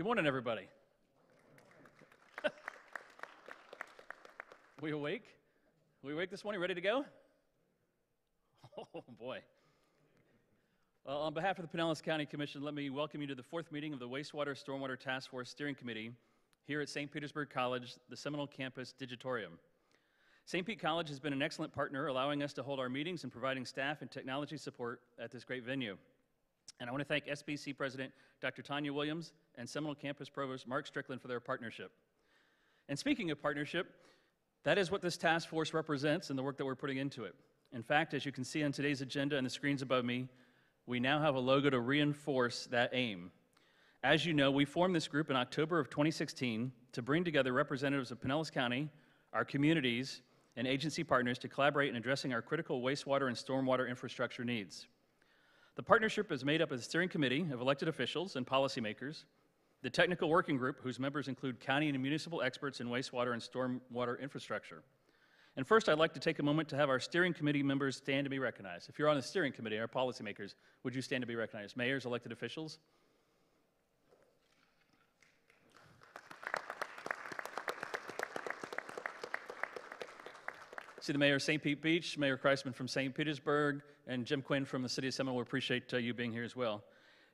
Good morning, everybody. we awake? We awake this morning, ready to go? Oh, boy. Well, on behalf of the Pinellas County Commission, let me welcome you to the fourth meeting of the Wastewater Stormwater Task Force Steering Committee here at St. Petersburg College, the Seminole Campus Digitorium. St. Pete College has been an excellent partner, allowing us to hold our meetings and providing staff and technology support at this great venue. And I want to thank SPC President Dr. Tonjua Williams and Seminole Campus Provost Mark Strickland for their partnership. And speaking of partnership, that is what this task force represents and the work that we're putting into it. In fact, as you can see on today's agenda and the screens above me, we now have a logo to reinforce that aim. As you know, we formed this group in October of 2016 to bring together representatives of Pinellas County, our communities, and agency partners to collaborate in addressing our critical wastewater and stormwater infrastructure needs. The partnership is made up of a steering committee of elected officials and policymakers, the technical working group, whose members include county and municipal experts in wastewater and stormwater infrastructure. And first, I'd like to take a moment to have our steering committee members stand to be recognized. If you're on the steering committee, our policymakers, would you stand to be recognized? Mayors, elected officials? See the mayor of St. Pete Beach, Mayor Kriseman from St. Petersburg, and Jim Quinn from the city of Seminole. We appreciate uh, you being here as well.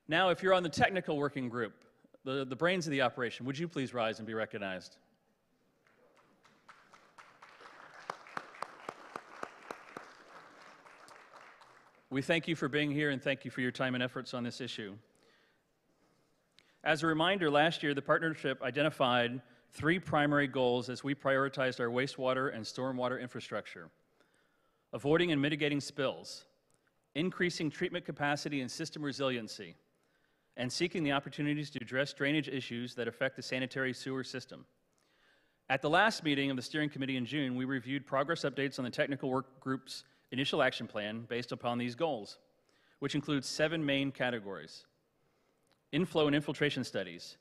Now, if you're on the technical working group, the, the brains of the operation, would you please rise and be recognized? We thank you for being here and thank you for your time and efforts on this issue. As a reminder, last year the partnership identified three primary goals as we prioritized our wastewater and stormwater infrastructure avoiding and mitigating spills, increasing treatment capacity and system resiliency, and seeking the opportunities to address drainage issues that affect the sanitary sewer system. At the last meeting of the steering committee in June, we reviewed progress updates on the technical work group's initial action plan based upon these goals, which includes seven main categories inflow and infiltration studies,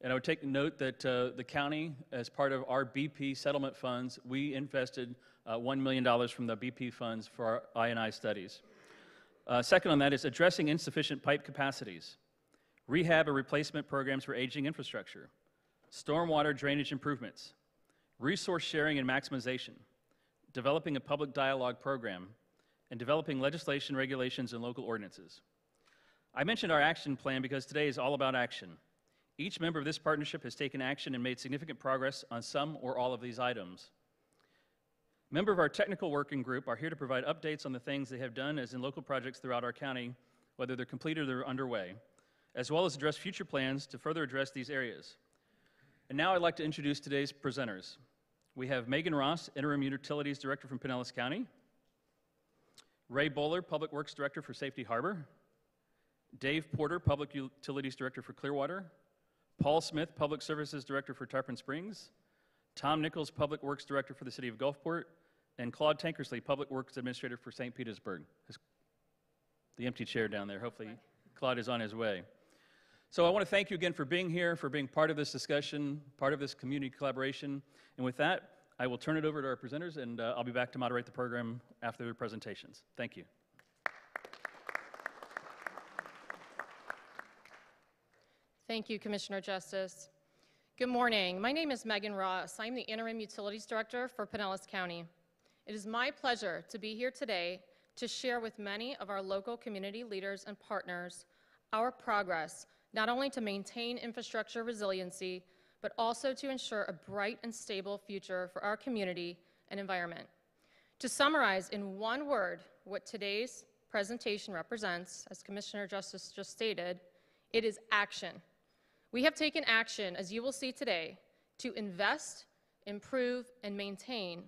and I would take note that uh, the county, as part of our BP settlement funds, we invested uh, $1 million from the BP funds for our I&I studies. Uh, second on that is addressing insufficient pipe capacities, rehab and replacement programs for aging infrastructure, stormwater drainage improvements, resource sharing and maximization, developing a public dialogue program, and developing legislation, regulations, and local ordinances. I mentioned our action plan because today is all about action. Each member of this partnership has taken action and made significant progress on some or all of these items. Members of our technical working group are here to provide updates on the things they have done as in local projects throughout our county, whether they're complete or underway, as well as address future plans to further address these areas. And now I'd like to introduce today's presenters. We have Megan Ross, Interim Utilities Director from Pinellas County, Ray Bowler, Public Works Director for Safety Harbor, Dave Porter, Public Utilities Director for Clearwater, Paul Smith, Public Services Director for Tarpon Springs, Tom Nichols, Public Works Director for the City of Gulfport, and Claude Tankersley, Public Works Administrator for St. Petersburg. The empty chair down there. Hopefully, Claude is on his way. So I want to thank you again for being here, for being part of this discussion, part of this community collaboration. And with that, I will turn it over to our presenters, and uh, I'll be back to moderate the program after their presentations. Thank you. Thank you, Commissioner Justice. Good morning. My name is Megan Ross. I'm the Interim Utilities Director for Pinellas County. It is my pleasure to be here today to share with many of our local community leaders and partners our progress, not only to maintain infrastructure resiliency, but also to ensure a bright and stable future for our community and environment. To summarize in one word what today's presentation represents, as Commissioner Justice just stated, it is action. We have taken action, as you will see today, to invest, improve, and maintain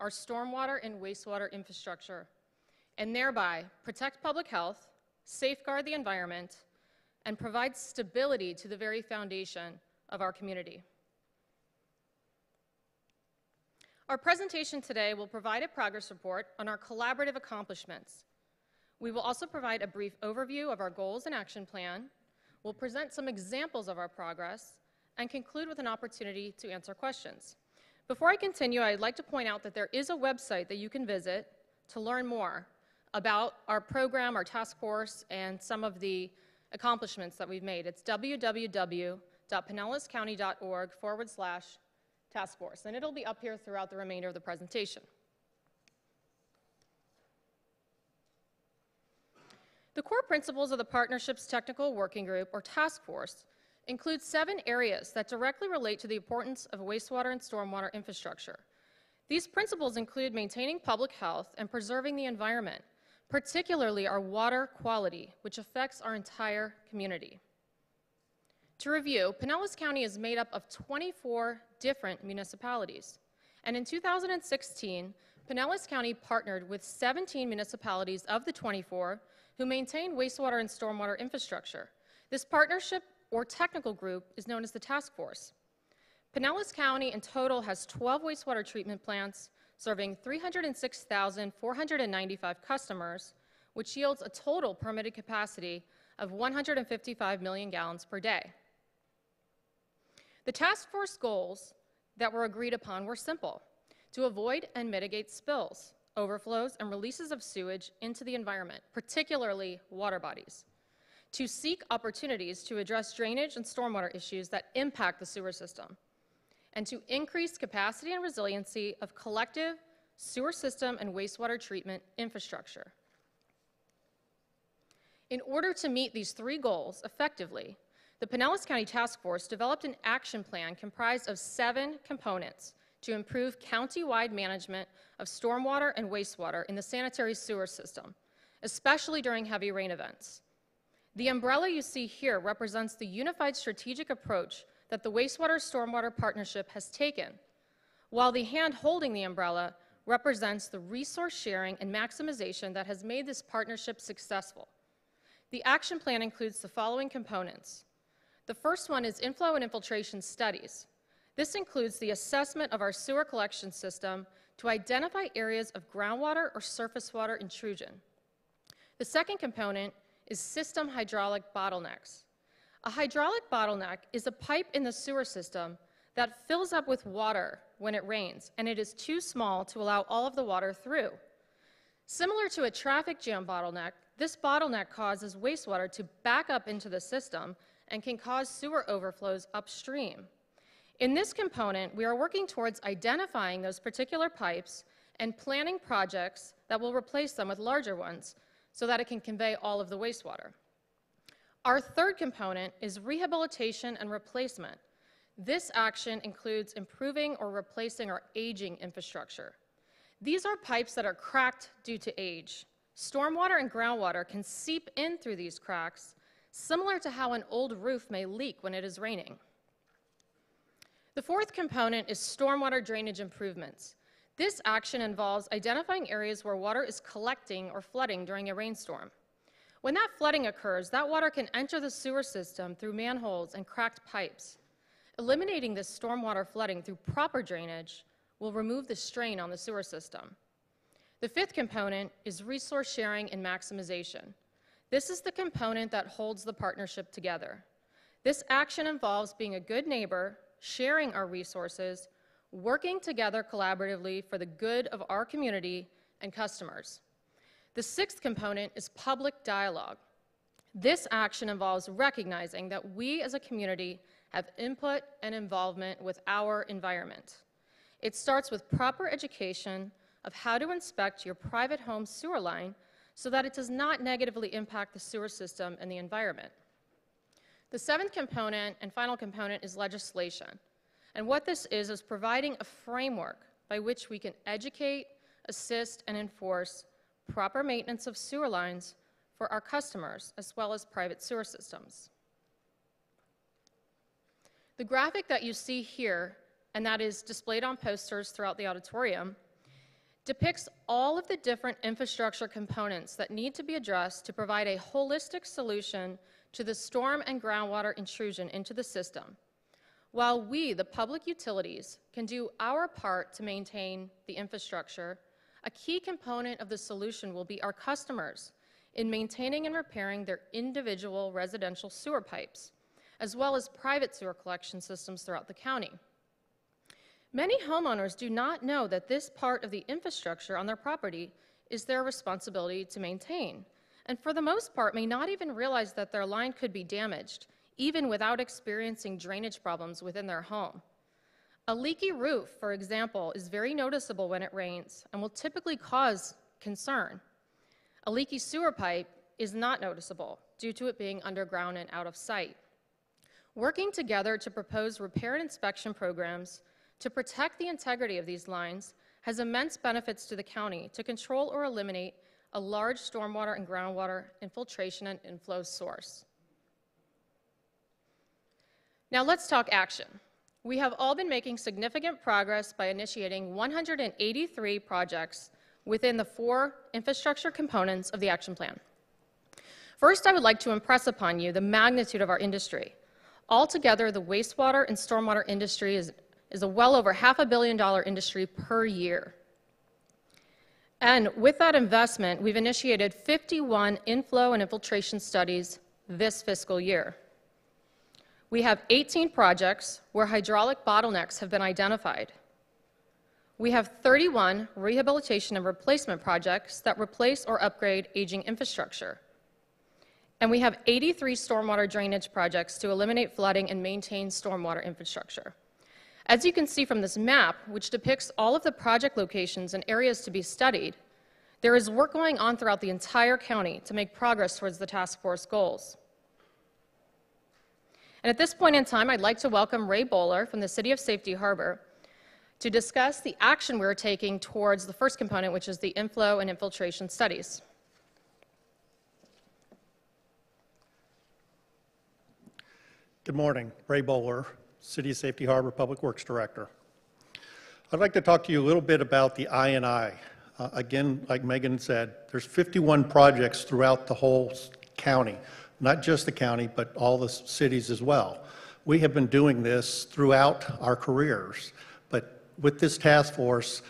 our stormwater and wastewater infrastructure, and thereby protect public health, safeguard the environment, and provide stability to the very foundation of our community. Our presentation today will provide a progress report on our collaborative accomplishments. We will also provide a brief overview of our goals and action plan, We'll present some examples of our progress and conclude with an opportunity to answer questions. Before I continue, I'd like to point out that there is a website that you can visit to learn more about our program, our task force, and some of the accomplishments that we've made. It's www.pinellascounty.org forward slash task force, and it'll be up here throughout the remainder of the presentation. The core principles of the partnership's technical working group, or task force, include seven areas that directly relate to the importance of wastewater and stormwater infrastructure. These principles include maintaining public health and preserving the environment, particularly our water quality, which affects our entire community. To review, Pinellas County is made up of 24 different municipalities. And in 2016, Pinellas County partnered with 17 municipalities of the 24 who maintain wastewater and stormwater infrastructure. This partnership or technical group is known as the task force. Pinellas County in total has 12 wastewater treatment plants serving 306,495 customers, which yields a total permitted capacity of 155 million gallons per day. The task force goals that were agreed upon were simple to avoid and mitigate spills, overflows, and releases of sewage into the environment, particularly water bodies, to seek opportunities to address drainage and stormwater issues that impact the sewer system, and to increase capacity and resiliency of collective sewer system and wastewater treatment infrastructure. In order to meet these three goals effectively, the Pinellas County Task Force developed an action plan comprised of seven components to improve county-wide management of stormwater and wastewater in the sanitary sewer system, especially during heavy rain events. The umbrella you see here represents the unified strategic approach that the Wastewater Stormwater Partnership has taken, while the hand holding the umbrella represents the resource sharing and maximization that has made this partnership successful. The action plan includes the following components the first one is inflow and infiltration studies. This includes the assessment of our sewer collection system to identify areas of groundwater or surface water intrusion. The second component is system hydraulic bottlenecks. A hydraulic bottleneck is a pipe in the sewer system that fills up with water when it rains, and it is too small to allow all of the water through. Similar to a traffic jam bottleneck, this bottleneck causes wastewater to back up into the system and can cause sewer overflows upstream. In this component, we are working towards identifying those particular pipes and planning projects that will replace them with larger ones so that it can convey all of the wastewater. Our third component is rehabilitation and replacement. This action includes improving or replacing our aging infrastructure. These are pipes that are cracked due to age. Stormwater and groundwater can seep in through these cracks similar to how an old roof may leak when it is raining. The fourth component is stormwater drainage improvements. This action involves identifying areas where water is collecting or flooding during a rainstorm. When that flooding occurs, that water can enter the sewer system through manholes and cracked pipes. Eliminating this stormwater flooding through proper drainage will remove the strain on the sewer system. The fifth component is resource sharing and maximization. This is the component that holds the partnership together. This action involves being a good neighbor, sharing our resources, working together collaboratively for the good of our community and customers. The sixth component is public dialogue. This action involves recognizing that we as a community have input and involvement with our environment. It starts with proper education of how to inspect your private home sewer line so that it does not negatively impact the sewer system and the environment. The seventh component and final component is legislation. And what this is, is providing a framework by which we can educate, assist, and enforce proper maintenance of sewer lines for our customers, as well as private sewer systems. The graphic that you see here, and that is displayed on posters throughout the auditorium, depicts all of the different infrastructure components that need to be addressed to provide a holistic solution to the storm and groundwater intrusion into the system. While we, the public utilities, can do our part to maintain the infrastructure, a key component of the solution will be our customers in maintaining and repairing their individual residential sewer pipes, as well as private sewer collection systems throughout the county. Many homeowners do not know that this part of the infrastructure on their property is their responsibility to maintain, and for the most part may not even realize that their line could be damaged, even without experiencing drainage problems within their home. A leaky roof, for example, is very noticeable when it rains and will typically cause concern. A leaky sewer pipe is not noticeable due to it being underground and out of sight. Working together to propose repair and inspection programs to protect the integrity of these lines has immense benefits to the county to control or eliminate a large stormwater and groundwater infiltration and inflow source. Now let's talk action. We have all been making significant progress by initiating 183 projects within the four infrastructure components of the action plan. First, I would like to impress upon you the magnitude of our industry. Altogether, the wastewater and stormwater industry is, is a well over half a billion dollar industry per year. And with that investment, we've initiated 51 inflow and infiltration studies this fiscal year. We have 18 projects where hydraulic bottlenecks have been identified. We have 31 rehabilitation and replacement projects that replace or upgrade aging infrastructure. And we have 83 stormwater drainage projects to eliminate flooding and maintain stormwater infrastructure. As you can see from this map, which depicts all of the project locations and areas to be studied, there is work going on throughout the entire county to make progress towards the task force goals. And at this point in time, I'd like to welcome Ray Bowler from the City of Safety Harbor to discuss the action we're taking towards the first component, which is the inflow and infiltration studies. Good morning. Ray Bowler, City of Safety Harbor Public Works Director. I'd like to talk to you a little bit about the I&I. Uh, again, like Megan said, there's 51 projects throughout the whole county, not just the county, but all the cities as well. We have been doing this throughout our careers, but with this task force,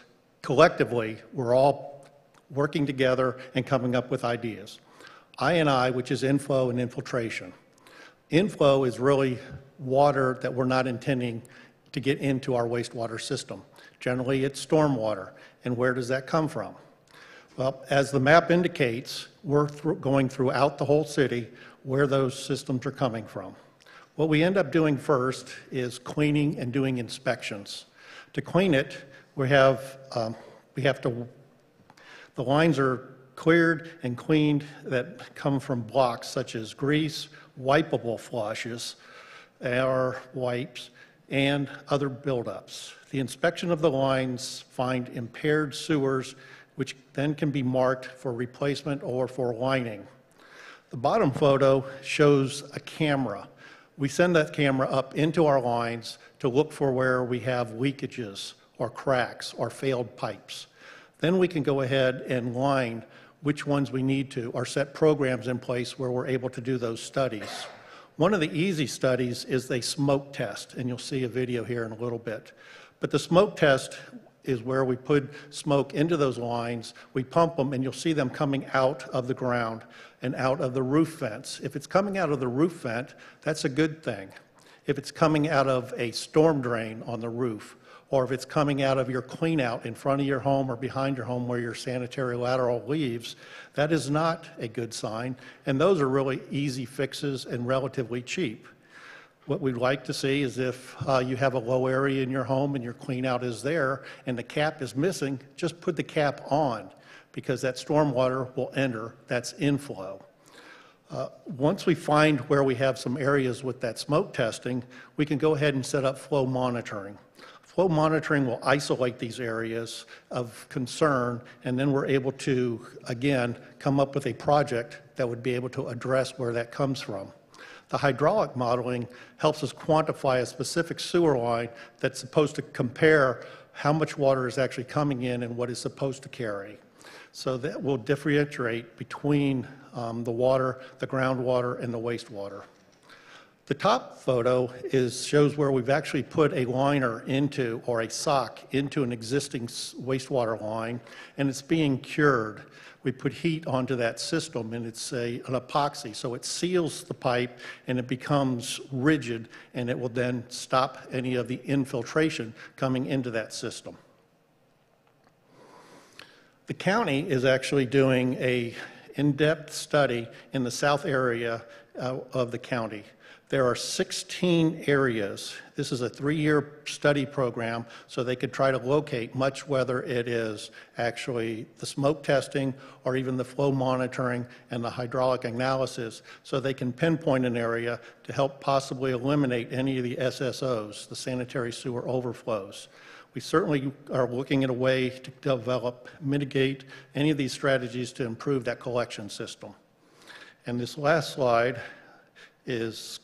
collectively, we're all working together and coming up with ideas. I&I, which is inflow and infiltration. Inflow is really water that we're not intending to get into our wastewater system. Generally, it's stormwater. And where does that come from? Well, as the map indicates, we're th going throughout the whole city where those systems are coming from. What we end up doing first is cleaning and doing inspections. To clean it, we have, um, we have to, the lines are cleared and cleaned that come from blocks such as grease, wipeable flushes, or wipes, and other buildups. The inspection of the lines find impaired sewers, which then can be marked for replacement or for lining. The bottom photo shows a camera. We send that camera up into our lines to look for where we have leakages or cracks or failed pipes. Then we can go ahead and line which ones we need to or set programs in place where we're able to do those studies. One of the easy studies is a smoke test, and you'll see a video here in a little bit. But the smoke test is where we put smoke into those lines, we pump them, and you'll see them coming out of the ground and out of the roof vents. If it's coming out of the roof vent, that's a good thing. If it's coming out of a storm drain on the roof, or if it's coming out of your clean out in front of your home or behind your home where your sanitary lateral leaves, that is not a good sign. And those are really easy fixes and relatively cheap. What we'd like to see is if uh, you have a low area in your home and your clean out is there and the cap is missing, just put the cap on because that storm water will enter, that's inflow. Uh, once we find where we have some areas with that smoke testing, we can go ahead and set up flow monitoring. Flow monitoring will isolate these areas of concern, and then we're able to, again, come up with a project that would be able to address where that comes from. The hydraulic modeling helps us quantify a specific sewer line that's supposed to compare how much water is actually coming in and what is supposed to carry. So that will differentiate between um, the water, the groundwater, and the wastewater. The top photo is, shows where we've actually put a liner into, or a sock into an existing wastewater line, and it's being cured. We put heat onto that system, and it's a, an epoxy, so it seals the pipe and it becomes rigid, and it will then stop any of the infiltration coming into that system. The county is actually doing a in-depth study in the south area uh, of the county. There are 16 areas. This is a three-year study program, so they could try to locate much whether it is actually the smoke testing or even the flow monitoring and the hydraulic analysis, so they can pinpoint an area to help possibly eliminate any of the SSOs, the sanitary sewer overflows. We certainly are looking at a way to develop, mitigate any of these strategies to improve that collection system. And this last slide is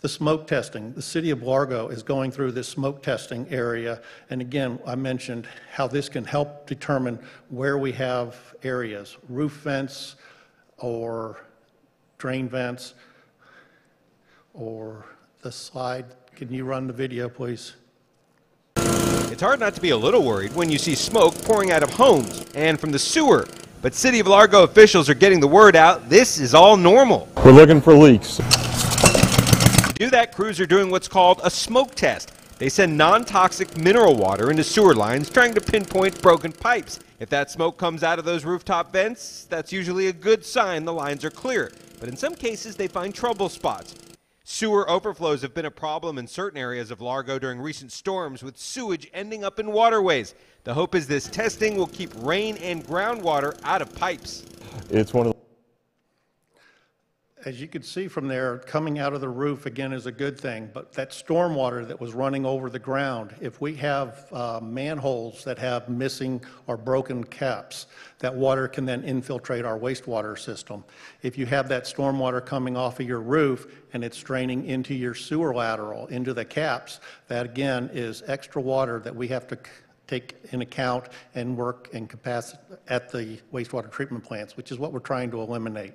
the smoke testing. The city of Largo is going through this smoke testing area. And again, I mentioned how this can help determine where we have areas, roof vents or drain vents, or the slide. Can you run the video, please? It's hard not to be a little worried when you see smoke pouring out of homes and from the sewer. But City of Largo officials are getting the word out this is all normal. We're looking for leaks. Do that, crews are doing what's called a smoke test. They send non toxic mineral water into sewer lines trying to pinpoint broken pipes. If that smoke comes out of those rooftop vents, that's usually a good sign the lines are clear. But in some cases, they find trouble spots. Sewer overflows have been a problem in certain areas of Largo during recent storms, with sewage ending up in waterways. The hope is this testing will keep rain and groundwater out of pipes. It's one of As you can see from there, coming out of the roof, again, is a good thing, but that stormwater that was running over the ground, if we have uh, manholes that have missing or broken caps, that water can then infiltrate our wastewater system. If you have that stormwater coming off of your roof and it's draining into your sewer lateral, into the caps, that again is extra water that we have to take in account and work in capacity at the wastewater treatment plants, which is what we're trying to eliminate.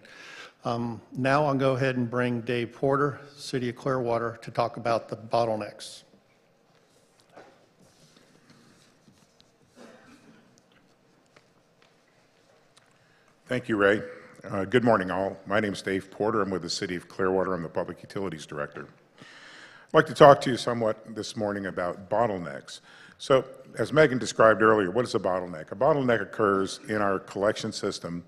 Um, Now I'll go ahead and bring Dave Porter, City of Clearwater, to talk about the bottlenecks. Thank you, Ray. Uh, Good morning, all. My name is Dave Porter. I'm with the City of Clearwater. I'm the Public Utilities Director. I'd like to talk to you somewhat this morning about bottlenecks. So, as Megan described earlier, what is a bottleneck? A bottleneck occurs in our collection system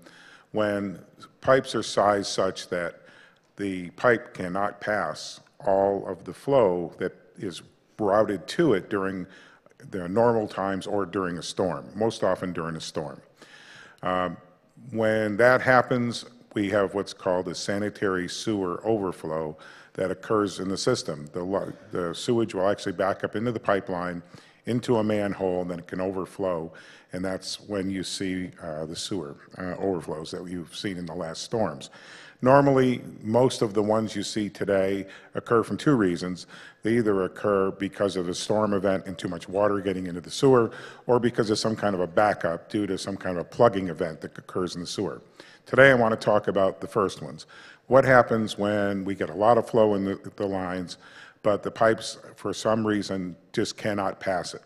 when pipes are sized such that the pipe cannot pass all of the flow that is routed to it during the normal times or during a storm, most often during a storm. Um, when that happens, we have what's called a sanitary sewer overflow that occurs in the system. The, the sewage will actually back up into the pipeline, into a manhole, and then it can overflow. And that's when you see uh, the sewer uh, overflows that you've seen in the last storms. Normally, most of the ones you see today occur from two reasons. They either occur because of a storm event and too much water getting into the sewer, or because of some kind of a backup due to some kind of a plugging event that occurs in the sewer. Today, I want to talk about the first ones. What happens when we get a lot of flow in the, the lines, but the pipes, for some reason, just cannot pass it?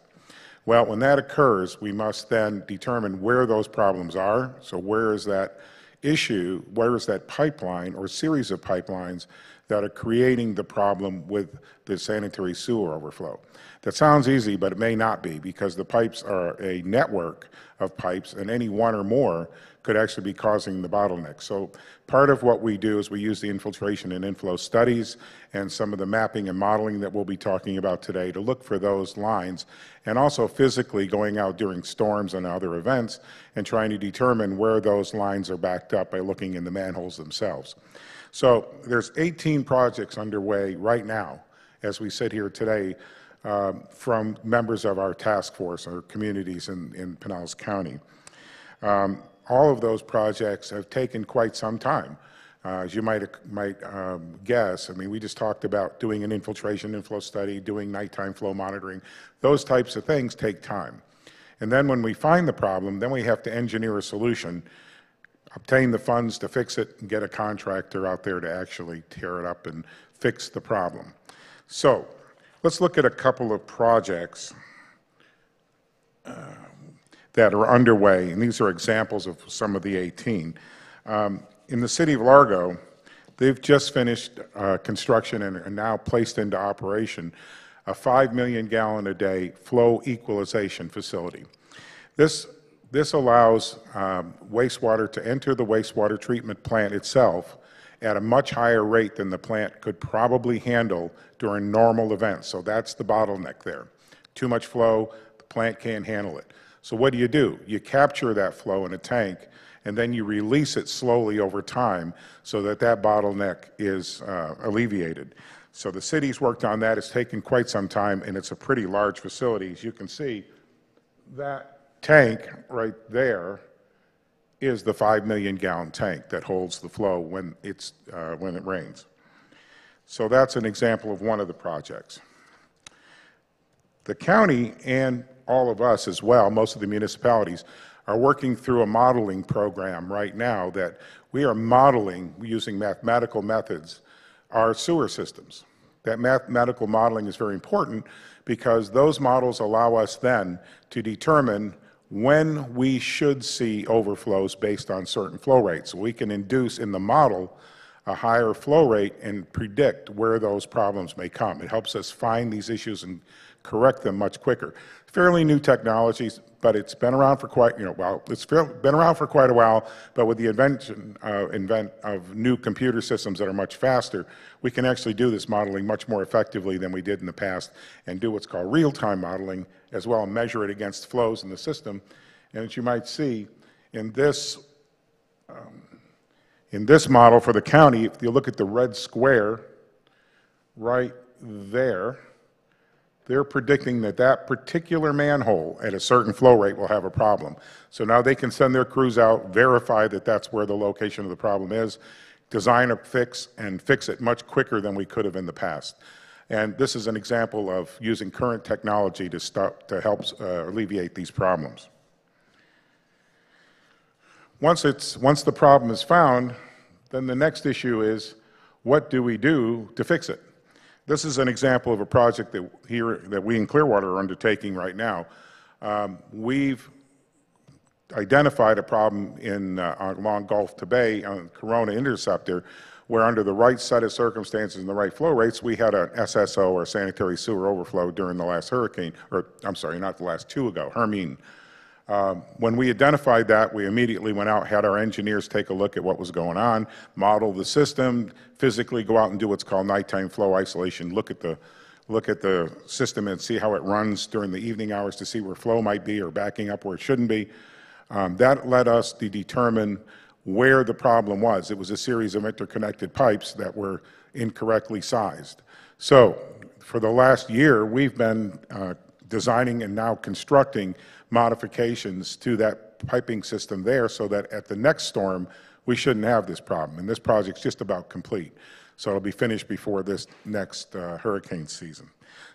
Well, when that occurs, we must then determine where those problems are. So where is that issue, where is that pipeline or series of pipelines that are creating the problem with the sanitary sewer overflow? That sounds easy, but it may not be because the pipes are a network of pipes and any one or more could actually be causing the bottleneck. So part of what we do is we use the infiltration and inflow studies and some of the mapping and modeling that we'll be talking about today to look for those lines and also physically going out during storms and other events and trying to determine where those lines are backed up by looking in the manholes themselves. So there's 18 projects underway right now as we sit here today um, from members of our task force or communities in, in Pinellas County. Um, all of those projects have taken quite some time. Uh, as you might, might um, guess, I mean, we just talked about doing an infiltration inflow study, doing nighttime flow monitoring. Those types of things take time. And then when we find the problem, then we have to engineer a solution, obtain the funds to fix it, and get a contractor out there to actually tear it up and fix the problem. So let's look at a couple of projects that are underway, and these are examples of some of the 18. Um, In the city of Largo, they've just finished uh, construction and are now placed into operation a 5 million gallon a day flow equalization facility. This, this allows um, wastewater to enter the wastewater treatment plant itself at a much higher rate than the plant could probably handle during normal events. So that's the bottleneck there. Too much flow, the plant can't handle it. So what do you do? You capture that flow in a tank, and then you release it slowly over time so that that bottleneck is uh, alleviated. So the city's worked on that. It's taken quite some time, and it's a pretty large facility. As you can see, that tank right there is the 5 million gallon tank that holds the flow when, it's, uh, when it rains. So that's an example of one of the projects. The county and all of us as well, most of the municipalities, are working through a modeling program right now that we are modeling using mathematical methods our sewer systems. That mathematical modeling is very important because those models allow us then to determine when we should see overflows based on certain flow rates. We can induce in the model a higher flow rate and predict where those problems may come. It helps us find these issues and correct them much quicker. Fairly new technologies, but it's been around for quite, you know, well, it's been around for quite a while, but with the invention uh, invent of new computer systems that are much faster, we can actually do this modeling much more effectively than we did in the past and do what's called real-time modeling as well, and measure it against flows in the system. And as you might see, in this, um, in this model for the county, if you look at the red square right there, they're predicting that that particular manhole at a certain flow rate will have a problem. So now they can send their crews out, verify that that's where the location of the problem is, design a fix, and fix it much quicker than we could have in the past. And this is an example of using current technology to, stop, to help uh, alleviate these problems. Once, it's, once the problem is found, then the next issue is, what do we do to fix it? This is an example of a project that here that we in Clearwater are undertaking right now. Um, we've identified a problem in uh, along Gulf to Bay on Corona Interceptor, where under the right set of circumstances and the right flow rates, we had an SSO or sanitary sewer overflow during the last hurricane, or I'm sorry, not the last two ago, Hermine. Um, when we identified that, we immediately went out, had our engineers take a look at what was going on, model the system, physically go out and do what's called nighttime flow isolation, look at the look at the system and see how it runs during the evening hours to see where flow might be or backing up where it shouldn't be. Um, that led us to determine where the problem was. It was a series of interconnected pipes that were incorrectly sized. So for the last year, we've been uh, designing and now constructing modifications to that piping system there so that at the next storm, we shouldn't have this problem. And this project's just about complete. So it'll be finished before this next uh, hurricane season.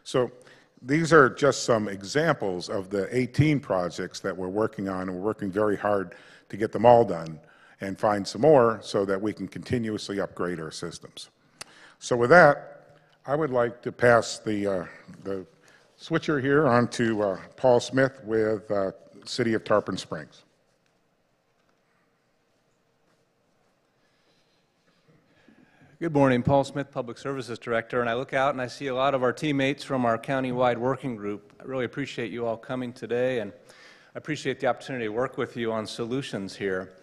So these are just some examples of the 18 projects that we're working on, and we're working very hard to get them all done and find some more so that we can continuously upgrade our systems. So with that, I would like to pass the, uh, the switcher here on to uh, Paul Smith with uh, City of Tarpon Springs. Good morning, Paul Smith, Public Services Director, and I look out and I see a lot of our teammates from our county-wide working group. I really appreciate you all coming today, and I appreciate the opportunity to work with you on solutions here.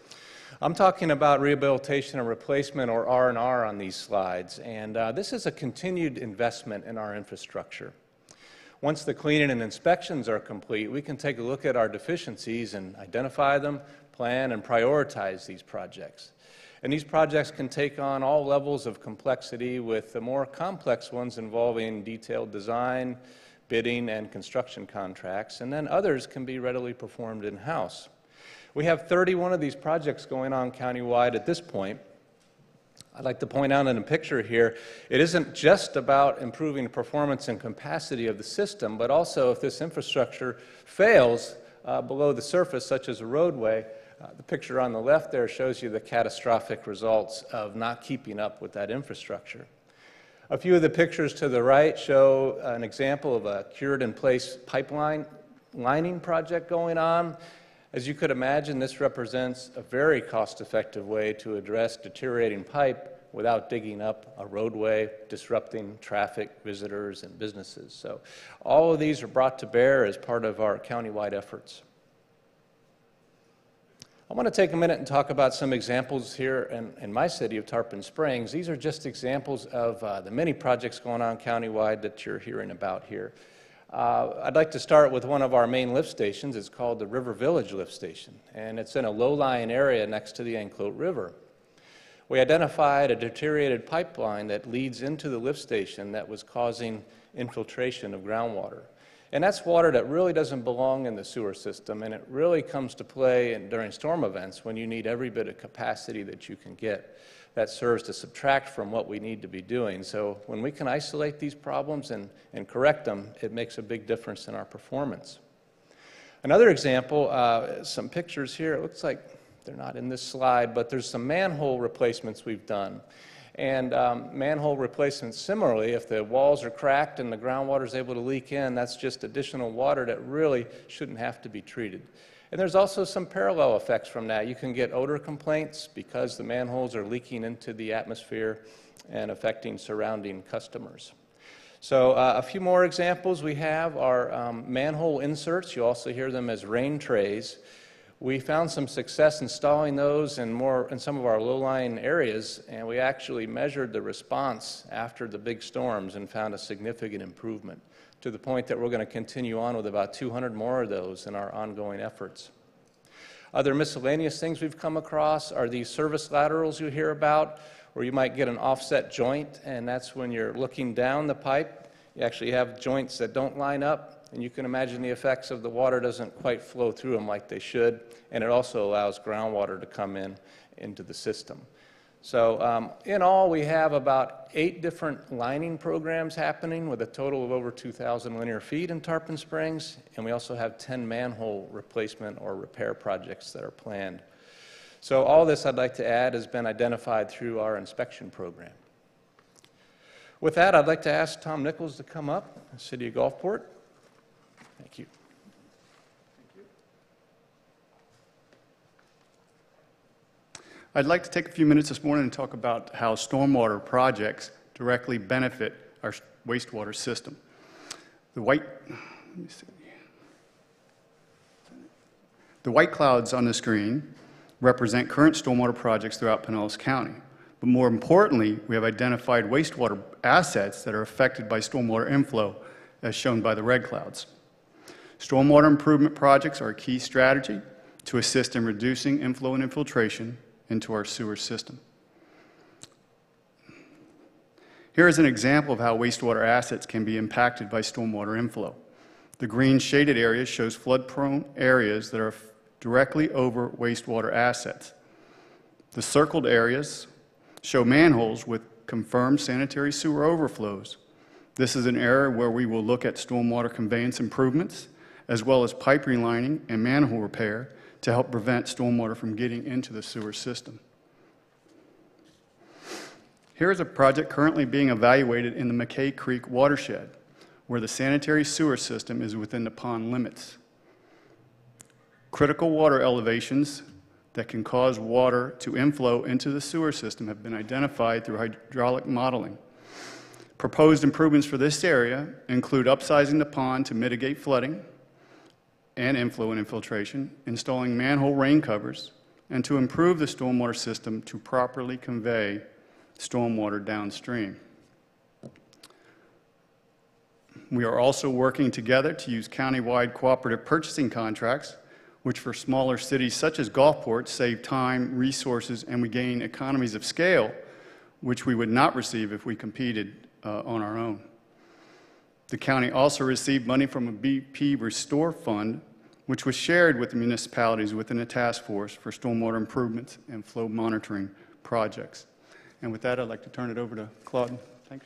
I'm talking about rehabilitation and replacement, or R&R, on these slides, and uh, this is a continued investment in our infrastructure. Once the cleaning and inspections are complete, we can take a look at our deficiencies and identify them, plan, and prioritize these projects. And these projects can take on all levels of complexity, with the more complex ones involving detailed design, bidding, and construction contracts, and then others can be readily performed in-house. We have 31 of these projects going on countywide at this point, I'd like to point out in a picture here, it isn't just about improving the performance and capacity of the system, but also if this infrastructure fails uh, below the surface, such as a roadway, uh, the picture on the left there shows you the catastrophic results of not keeping up with that infrastructure. A few of the pictures to the right show an example of a cured in place pipeline lining project going on. As you could imagine, this represents a very cost-effective way to address deteriorating pipe without digging up a roadway, disrupting traffic, visitors, and businesses. So all of these are brought to bear as part of our countywide efforts. I want to take a minute and talk about some examples here in, in my city of Tarpon Springs. These are just examples of uh, the many projects going on countywide that you're hearing about here. Uh, I'd like to start with one of our main lift stations. It's called the River Village Lift Station, and it's in a low-lying area next to the Anclote River. We identified a deteriorated pipeline that leads into the lift station that was causing infiltration of groundwater. And that's water that really doesn't belong in the sewer system, and it really comes to play in, during storm events when you need every bit of capacity that you can get. That serves to subtract from what we need to be doing. So when we can isolate these problems and, and correct them, it makes a big difference in our performance. Another example, uh, some pictures here. It looks like they're not in this slide, but there's some manhole replacements we've done. And um, manhole replacements, similarly, if the walls are cracked and the groundwater is able to leak in, that's just additional water that really shouldn't have to be treated. And there's also some parallel effects from that. You can get odor complaints because the manholes are leaking into the atmosphere and affecting surrounding customers. So uh, a few more examples we have are um, manhole inserts. You also hear them as rain trays. We found some success installing those in, more, in some of our low-lying areas, and we actually measured the response after the big storms and found a significant improvement to the point that we're going to continue on with about 200 more of those in our ongoing efforts. Other miscellaneous things we've come across are these service laterals you hear about, where you might get an offset joint, and that's when you're looking down the pipe. You actually have joints that don't line up, and you can imagine the effects of the water doesn't quite flow through them like they should, and it also allows groundwater to come in into the system. So um, in all, we have about eight different lining programs happening with a total of over 2,000 linear feet in Tarpon Springs, and we also have 10 manhole replacement or repair projects that are planned. So all this I'd like to add has been identified through our inspection program. With that, I'd like to ask Tom Nichols to come up, City of Gulfport. Thank you. I'd like to take a few minutes this morning and talk about how stormwater projects directly benefit our wastewater system. The white. The white clouds on the screen represent current stormwater projects throughout Pinellas County. But more importantly, we have identified wastewater assets that are affected by stormwater inflow, as shown by the red clouds. Stormwater improvement projects are a key strategy to assist in reducing inflow and infiltration into our sewer system. Here is an example of how wastewater assets can be impacted by stormwater inflow. The green shaded area shows flood-prone areas that are directly over wastewater assets. The circled areas show manholes with confirmed sanitary sewer overflows. This is an area where we will look at stormwater conveyance improvements as well as pipe relining and manhole repair to help prevent stormwater from getting into the sewer system. Here is a project currently being evaluated in the McKay Creek watershed, where the sanitary sewer system is within the pond limits. Critical water elevations that can cause water to inflow into the sewer system have been identified through hydraulic modeling. Proposed improvements for this area include upsizing the pond to mitigate flooding, and inflow and infiltration, installing manhole rain covers, and to improve the stormwater system to properly convey stormwater downstream. We are also working together to use countywide cooperative purchasing contracts, which for smaller cities such as Gulfport save time, resources, and we gain economies of scale, which we would not receive if we competed uh, on our own. The county also received money from a BP Restore Fund, which was shared with the municipalities within a task force for stormwater improvements and flow monitoring projects. And with that, I'd like to turn it over to Claude. Thanks.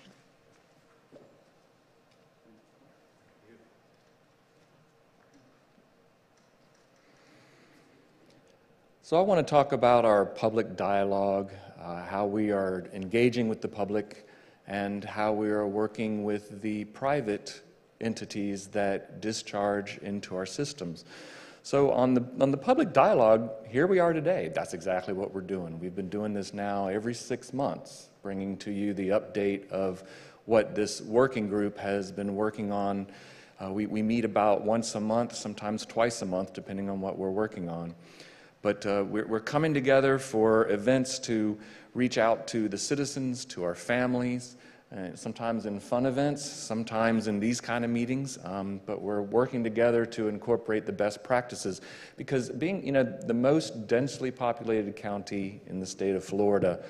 So I want to talk about our public dialogue, uh, how we are engaging with the public and how we are working with the private entities that discharge into our systems. So on the, on the public dialogue, here we are today. That's exactly what we're doing. We've been doing this now every six months, bringing to you the update of what this working group has been working on. Uh, we, we meet about once a month, sometimes twice a month, depending on what we're working on. But uh, we're, we're coming together for events to reach out to the citizens, to our families, uh, sometimes in fun events, sometimes in these kind of meetings. Um, but we're working together to incorporate the best practices because being, you know, the most densely populated county in the state of Florida,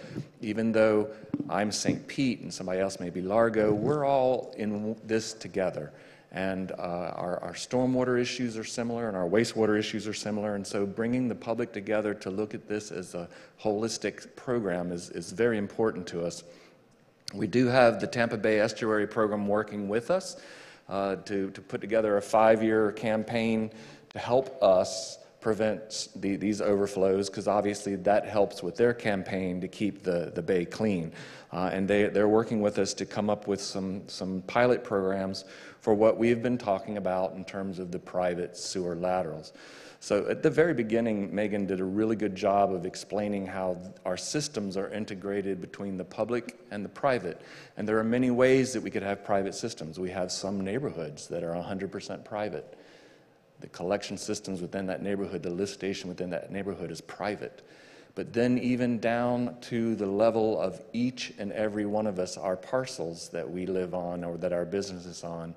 even though I'm St. Pete and somebody else may be Largo, we're all in this together. And uh, our, our stormwater issues are similar and our wastewater issues are similar. And so bringing the public together to look at this as a holistic program is, is very important to us. We do have the Tampa Bay Estuary Program working with us uh, to, to put together a five-year campaign to help us prevent the, these overflows because obviously that helps with their campaign to keep the, the bay clean. Uh, and they, they're working with us to come up with some, some pilot programs for what we've been talking about in terms of the private sewer laterals. So at the very beginning, Megan did a really good job of explaining how our systems are integrated between the public and the private. And there are many ways that we could have private systems. We have some neighborhoods that are 100% private. The collection systems within that neighborhood, the lift station within that neighborhood is private. But then even down to the level of each and every one of us, our parcels that we live on or that our business is on,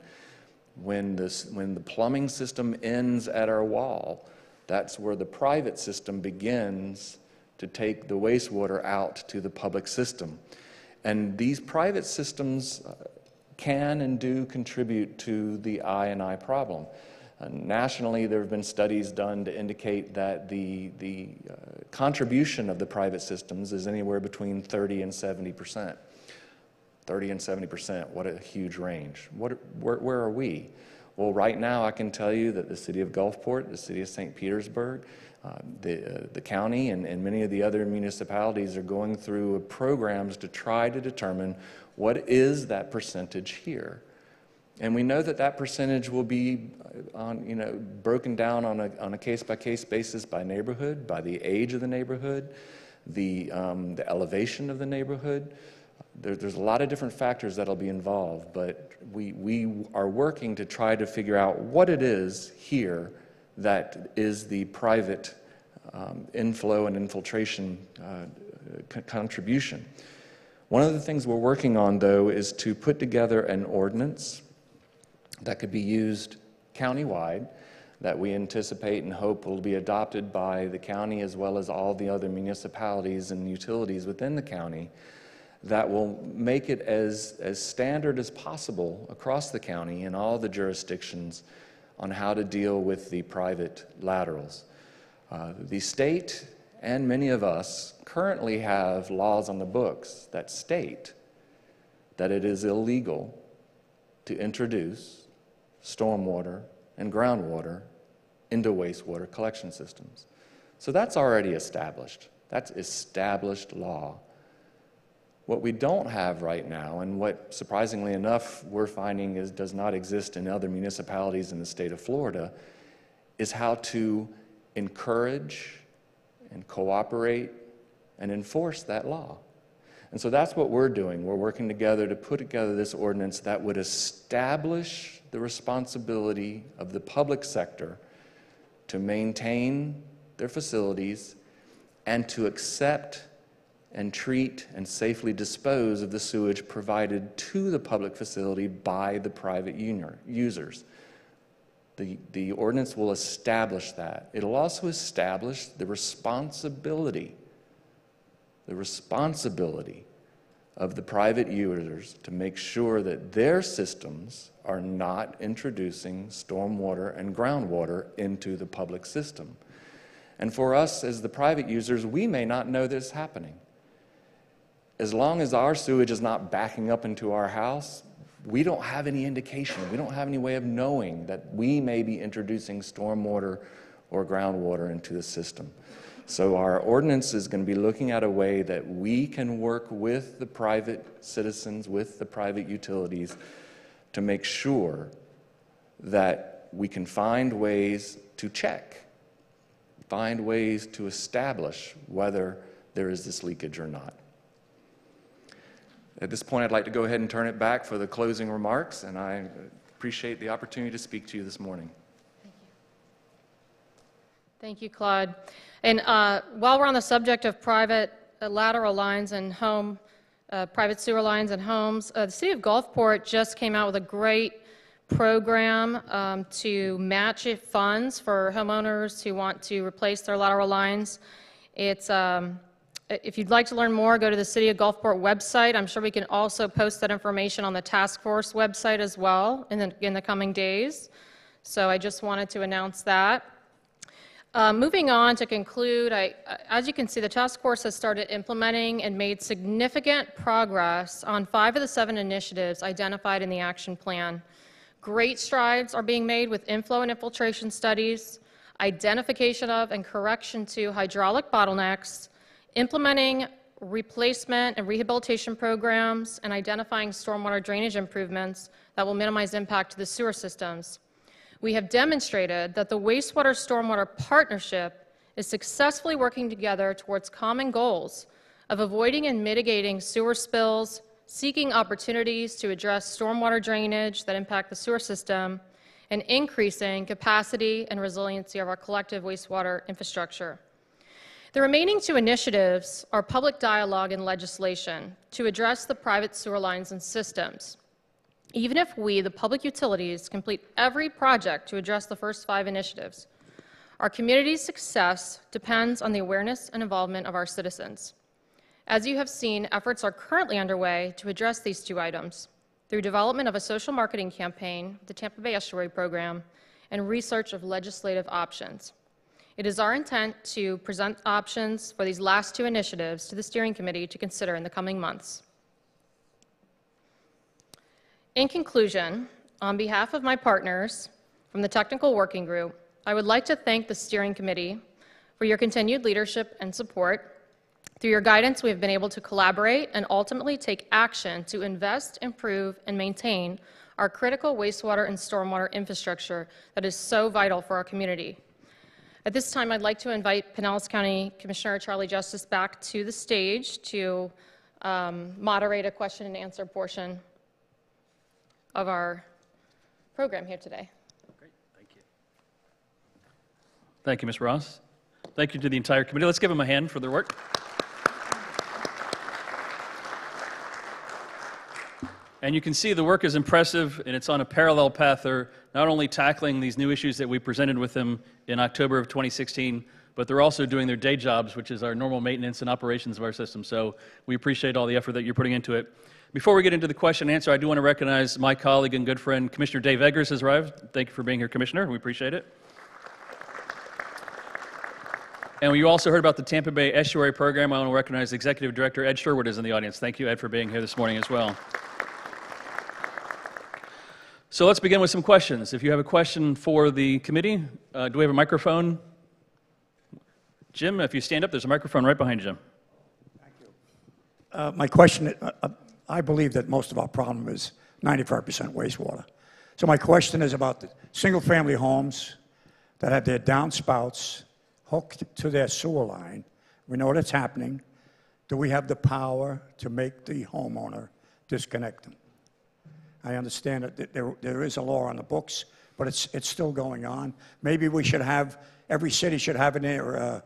when, this, when the plumbing system ends at our wall, that's where the private system begins to take the wastewater out to the public system. And these private systems uh, can and do contribute to the I and I problem. Uh, nationally, there have been studies done to indicate that the, the uh, contribution of the private systems is anywhere between 30 and 70 percent. 30 and 70 percent, what a huge range. What, where, where are we? Well, right now, I can tell you that the city of Gulfport, the city of St. Petersburg, uh, the, uh, the county, and, and many of the other municipalities are going through programs to try to determine what is that percentage here. And we know that that percentage will be on, you know, broken down on a, on a case-by-case basis by neighborhood, by the age of the neighborhood, the, um, the elevation of the neighborhood. There, there's a lot of different factors that'll be involved, but we, we are working to try to figure out what it is here that is the private um, inflow and infiltration uh, contribution. One of the things we're working on, though, is to put together an ordinance that could be used countywide that we anticipate and hope will be adopted by the county as well as all the other municipalities and utilities within the county that will make it as, as standard as possible across the county in all the jurisdictions on how to deal with the private laterals. Uh, the state and many of us currently have laws on the books that state that it is illegal to introduce stormwater and groundwater into wastewater collection systems. So that's already established. That's established law. What we don't have right now, and what surprisingly enough we're finding is does not exist in other municipalities in the state of Florida, is how to encourage and cooperate and enforce that law. And so that's what we're doing. We're working together to put together this ordinance that would establish the responsibility of the public sector to maintain their facilities and to accept and treat and safely dispose of the sewage provided to the public facility by the private users. The, the ordinance will establish that. It'll also establish the responsibility, the responsibility of the private users to make sure that their systems are not introducing stormwater and groundwater into the public system. And for us as the private users, we may not know this happening as long as our sewage is not backing up into our house, we don't have any indication. We don't have any way of knowing that we may be introducing stormwater or groundwater into the system. So our ordinance is going to be looking at a way that we can work with the private citizens, with the private utilities, to make sure that we can find ways to check, find ways to establish whether there is this leakage or not. At this point, I'd like to go ahead and turn it back for the closing remarks, and I appreciate the opportunity to speak to you this morning. Thank you, Thank you Claude. And uh, while we're on the subject of private uh, lateral lines and home, uh, private sewer lines and homes, uh, the city of Gulfport just came out with a great program um, to match funds for homeowners who want to replace their lateral lines. It's, um, if you'd like to learn more, go to the City of Gulfport website. I'm sure we can also post that information on the task force website as well in the, in the coming days. So I just wanted to announce that. Uh, Moving on to conclude, I- as you can see, the task force has started implementing and made significant progress on five of the seven initiatives identified in the action plan. Great strides are being made with inflow and infiltration studies, identification of and correction to hydraulic bottlenecks, implementing replacement and rehabilitation programs, and identifying stormwater drainage improvements that will minimize impact to the sewer systems. We have demonstrated that the wastewater stormwater partnership is successfully working together towards common goals of avoiding and mitigating sewer spills, seeking opportunities to address stormwater drainage that impact the sewer system, and increasing capacity and resiliency of our collective wastewater infrastructure. The remaining two initiatives are public dialogue and legislation to address the private sewer lines and systems. Even if we, the public utilities, complete every project to address the first five initiatives, our community's success depends on the awareness and involvement of our citizens. As you have seen, efforts are currently underway to address these two items through development of a social marketing campaign, the Tampa Bay Estuary Program, and research of legislative options. It is our intent to present options for these last two initiatives to the steering committee to consider in the coming months. In conclusion, on behalf of my partners from the Technical Working Group, I would like to thank the steering committee for your continued leadership and support. Through your guidance, we have been able to collaborate and ultimately take action to invest, improve, and maintain our critical wastewater and stormwater infrastructure that is so vital for our community. At this time, I'd like to invite Pinellas County Commissioner Charlie Justice back to the stage to um, moderate a question and answer portion of our program here today. Great, thank you. Thank you, Ms. Ross. Thank you to the entire committee. Let's give them a hand for their work. And you can see the work is impressive, and it's on a parallel path. They're not only tackling these new issues that we presented with them in October of 2016, but they're also doing their day jobs, which is our normal maintenance and operations of our system. So we appreciate all the effort that you're putting into it. Before we get into the question and answer, I do want to recognize my colleague and good friend, Commissioner Dave Eggers has arrived. Thank you for being here, Commissioner. We appreciate it. And you also heard about the Tampa Bay Estuary Program. I want to recognize Executive Director Ed Sherwood is in the audience. Thank you, Ed, for being here this morning as well. So let's begin with some questions. If you have a question for the committee, uh, do we have a microphone? Jim, if you stand up, there's a microphone right behind you. Jim. Thank you. Uh, My question, uh, uh, I believe that most of our problem is 95% wastewater. So my question is about the single-family homes that have their downspouts hooked to their sewer line. We know that's happening. Do we have the power to make the homeowner disconnect them? I understand that there, there is a law on the books, but it's, it's still going on. Maybe we should have, every city should have in their uh,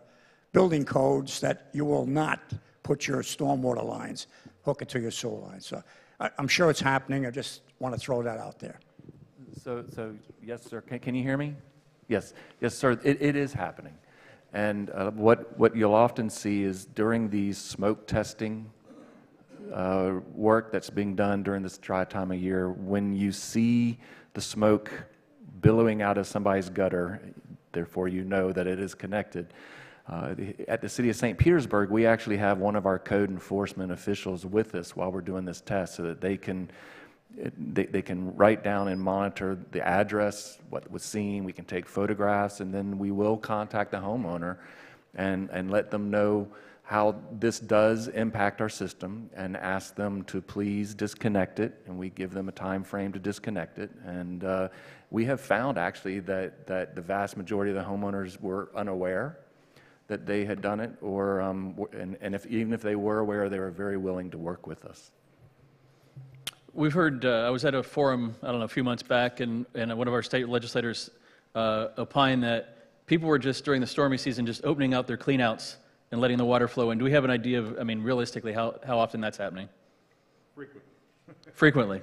building codes that you will not put your stormwater lines, hook it to your sewer line. So I, I'm sure it's happening. I just want to throw that out there. So, so, yes, sir, can, can you hear me? Yes, yes, sir, it, it is happening. And uh, what, what you'll often see is during these smoke testing uh, work that's being done during this dry time of year, when you see the smoke billowing out of somebody's gutter, therefore you know that it is connected. Uh, At the city of St. Petersburg, we actually have one of our code enforcement officials with us while we're doing this test so that they can, they, they can write down and monitor the address, what was seen, we can take photographs, and then we will contact the homeowner and, and let them know how this does impact our system and ask them to please disconnect it, and we give them a time frame to disconnect it. And uh, we have found actually that, that the vast majority of the homeowners were unaware that they had done it, or, um, and, and if, even if they were aware, they were very willing to work with us. We've heard, uh, I was at a forum, I don't know, a few months back, and, and one of our state legislators uh, opined that people were just, during the stormy season, just opening out their cleanouts and letting the water flow in. Do we have an idea of, I mean, realistically, how, how often that's happening? Frequently. Frequently.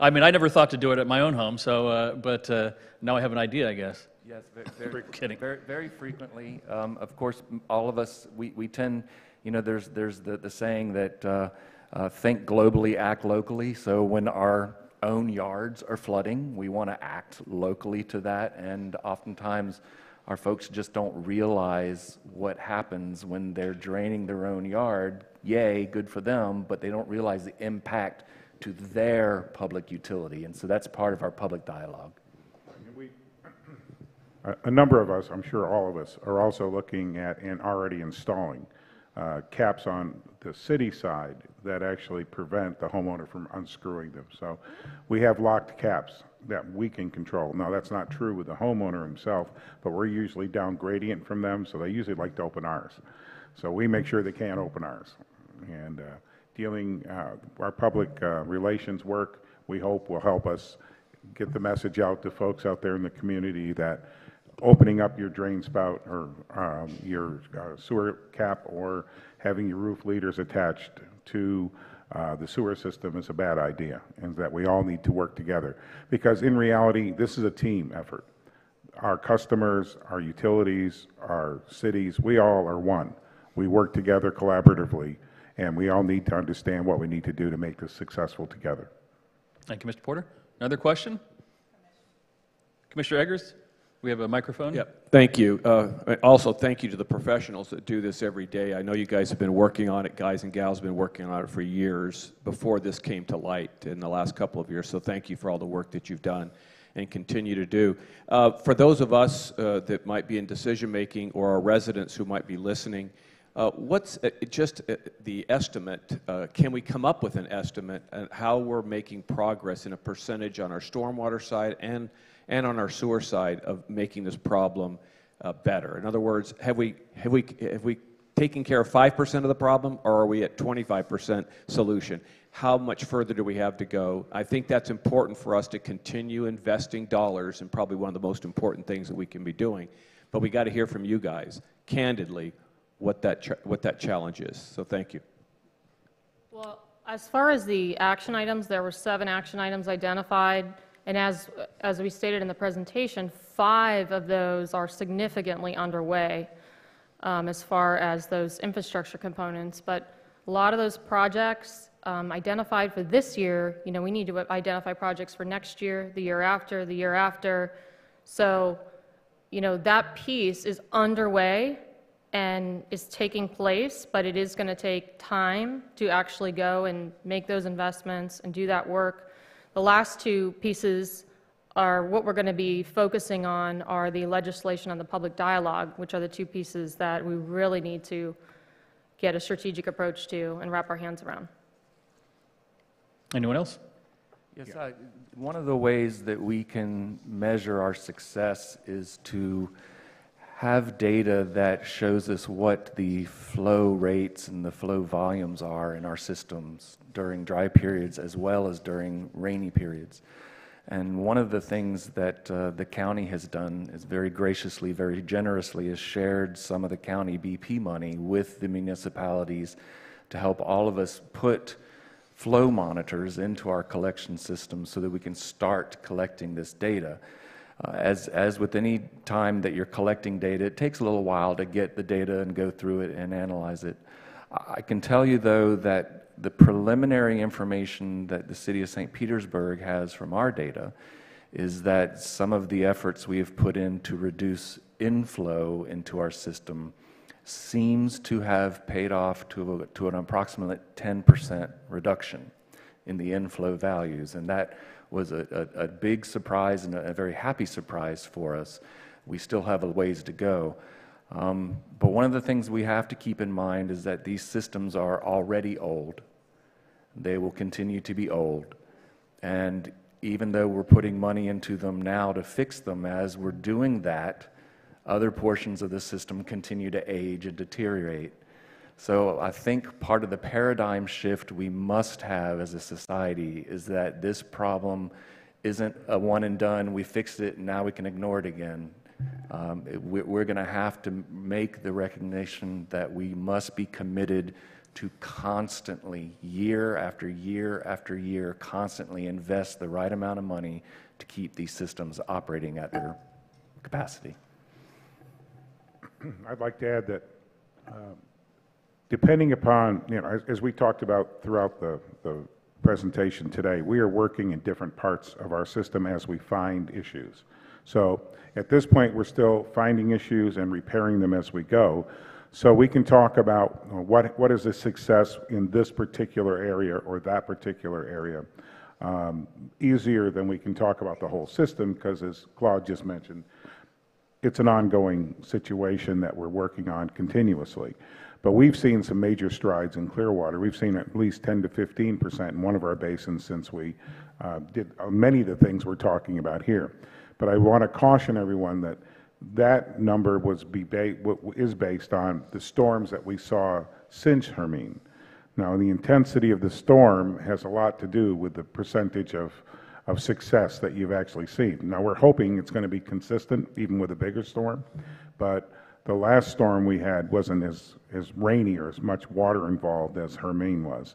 I mean, I never thought to do it at my own home, so, uh, but uh, now I have an idea, I guess. Yes, ve- very, Kidding. very, very frequently. Um, of course, all of us, we, we tend, you know, there's, there's the, the saying that uh, uh, think globally, act locally. So when our own yards are flooding, we want to act locally to that. And oftentimes, our folks just don't realize what happens when they're draining their own yard. Yay, good for them, but they don't realize the impact to their public utility. And so that's part of our public dialogue. A- number of us, I'm sure all of us, are also looking at and already installing uh, caps on the city side that actually prevent the homeowner from unscrewing them. So we have locked caps that we can control. Now, that's not true with the homeowner himself, but we're usually down gradient from them, so they usually like to open ours. So we make sure they can't open ours. And uh, dealing, uh, our public uh, relations work, we hope will help us get the message out to folks out there in the community that opening up your drain spout or um, your uh, sewer cap or having your roof leaders attached to uh, the sewer system is a bad idea, and that we all need to work together. Because in reality, this is a team effort. Our customers, our utilities, our cities, we all are one. We work together collaboratively, and we all need to understand what we need to do to make this successful together. Thank you, Mr. Porter. Another question? Commissioner Eggers, we have a microphone. Yep, thank you. Uh, Also, thank you to the professionals that do this every day. I know you guys have been working on it, guys and gals have been working on it for years before this came to light in the last couple of years. So thank you for all the work that you've done and continue to do. Uh, For those of us uh, that might be in decision-making or our residents who might be listening, uh, what's uh, just uh, the estimate, uh, can we come up with an estimate on how we're making progress in a percentage on our stormwater side and, and on our sewer side of making this problem uh, better? In other words, have we, have we, have we taken care of 5% of the problem, or are we at 25% solution? How much further do we have to go? I think that's important for us to continue investing dollars, and probably one of the most important things that we can be doing. But we got to hear from you guys, candidly, what that, what that challenge is. So thank you. Well, as far as the action items, there were seven action items identified, and as, as we stated in the presentation, five of those are significantly underway um, as far as those infrastructure components. But a lot of those projects um, identified for this year, you know, we need to identify projects for next year, the year after, the year after. So, you know, that piece is underway and is taking place, but it is going to take time to actually go and make those investments and do that work. The last two pieces are what we're going to be focusing on are the legislation and the public dialogue, which are the two pieces that we really need to get a strategic approach to and wrap our hands around. Anyone else? Yes, I- one of the ways that we can measure our success is to have data that shows us what the flow rates and the flow volumes are in our systems during dry periods as well as during rainy periods. And one of the things that uh, the county has done is very graciously, very generously, has shared some of the county BP money with the municipalities to help all of us put flow monitors into our collection system so that we can start collecting this data. Uh, as, as with any time that you're collecting data, it takes a little while to get the data and go through it and analyze it. I can tell you, though, that the preliminary information that the city of St. Petersburg has from our data is that some of the efforts we have put in to reduce inflow into our system seems to have paid off to, a, to an approximate 10% reduction in the inflow values. And that was a, a, a big surprise and a, a very happy surprise for us. We still have a ways to go. Um, but one of the things we have to keep in mind is that these systems are already old. They will continue to be old. And even though we're putting money into them now to fix them, as we're doing that, other portions of the system continue to age and deteriorate. So I think part of the paradigm shift we must have as a society is that this problem isn't a one and done, we fixed it and now we can ignore it again. Um, we're going to have to make the recognition that we must be committed to constantly, year after year after year, constantly invest the right amount of money to keep these systems operating at their capacity. I'd like to add that um, depending upon, you know, as, as we talked about throughout the, the presentation today, we are working in different parts of our system as we find issues. So at this point, we're still finding issues and repairing them as we go. So we can talk about what, what is a success in this particular area or that particular area um, easier than we can talk about the whole system because as Claude just mentioned, it's an ongoing situation that we're working on continuously. But we've seen some major strides in Clearwater. We've seen at least 10 to 15 percent in one of our basins since we uh, did uh, many of the things we're talking about here. But I want to caution everyone that that number was be ba- is based on the storms that we saw since Hermine. Now, the intensity of the storm has a lot to do with the percentage of, of success that you've actually seen. Now, we're hoping it's going to be consistent even with a bigger storm, but the last storm we had wasn't as, as rainy or as much water involved as Hermine was.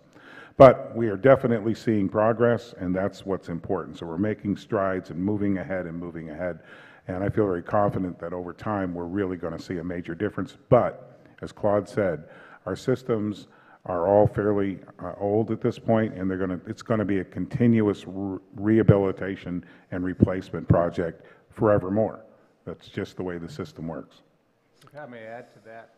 But we are definitely seeing progress, and that's what's important. So we're making strides and moving ahead and moving ahead. And I feel very confident that over time, we're really going to see a major difference. But as Claude said, our systems are all fairly uh, old at this point, and they're going to, it's going to be a continuous re- rehabilitation and replacement project forevermore. That's just the way the system works. If I may add to that,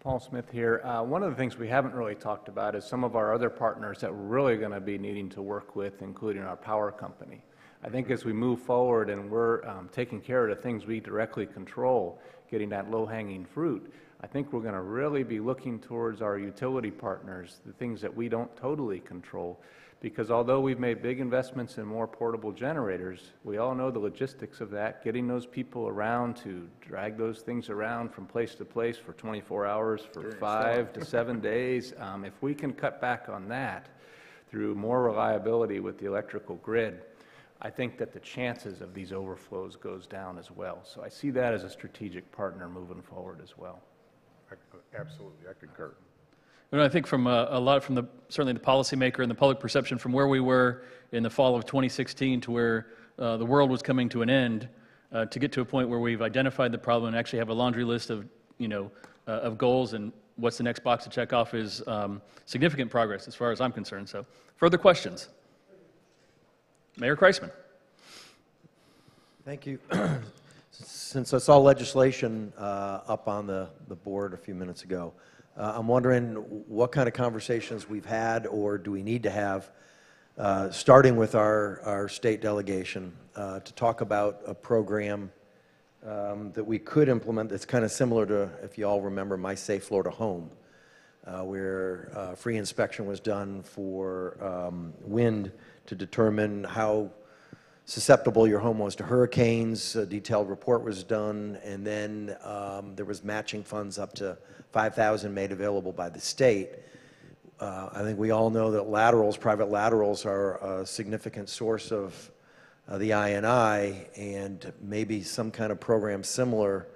Paul Smith here. Uh, One of the things we haven't really talked about is some of our other partners that we're really going to be needing to work with, including our power company. I think as we move forward and we're um, taking care of the things we directly control, getting that low-hanging fruit, I think we're going to really be looking towards our utility partners, the things that we don't totally control. Because although we've made big investments in more portable generators, we all know the logistics of that, getting those people around to drag those things around from place to place for 24 hours, for five to seven days. Um, If we can cut back on that through more reliability with the electrical grid, I think that the chances of these overflows goes down as well. So I see that as a strategic partner moving forward as well. Absolutely, I concur. And I think from uh, a, a lot from the, certainly the policymaker and the public perception from where we were in the fall of 2016 to where uh, the world was coming to an end, uh, to get to a point where we've identified the problem and actually have a laundry list of, you know, uh, of goals and what's the next box to check off is um, significant progress as far as I'm concerned. So, further questions? Mayor Kriseman. Thank you. Since I saw legislation uh, up on the, the board a few minutes ago, uh, I'm wondering what kind of conversations we've had or do we need to have, uh, starting with our, our state delegation, uh, to talk about a program um, that we could implement that's kind of similar to, if you all remember, My Safe Florida Home, uh, where uh, free inspection was done for um, wind to determine how susceptible your home was to hurricanes. A detailed report was done, and then um, there was matching funds up to 5,000 made available by the state. Uh, I think we all know that laterals, private laterals, are a significant source of uh, the INI, and maybe some kind of program similar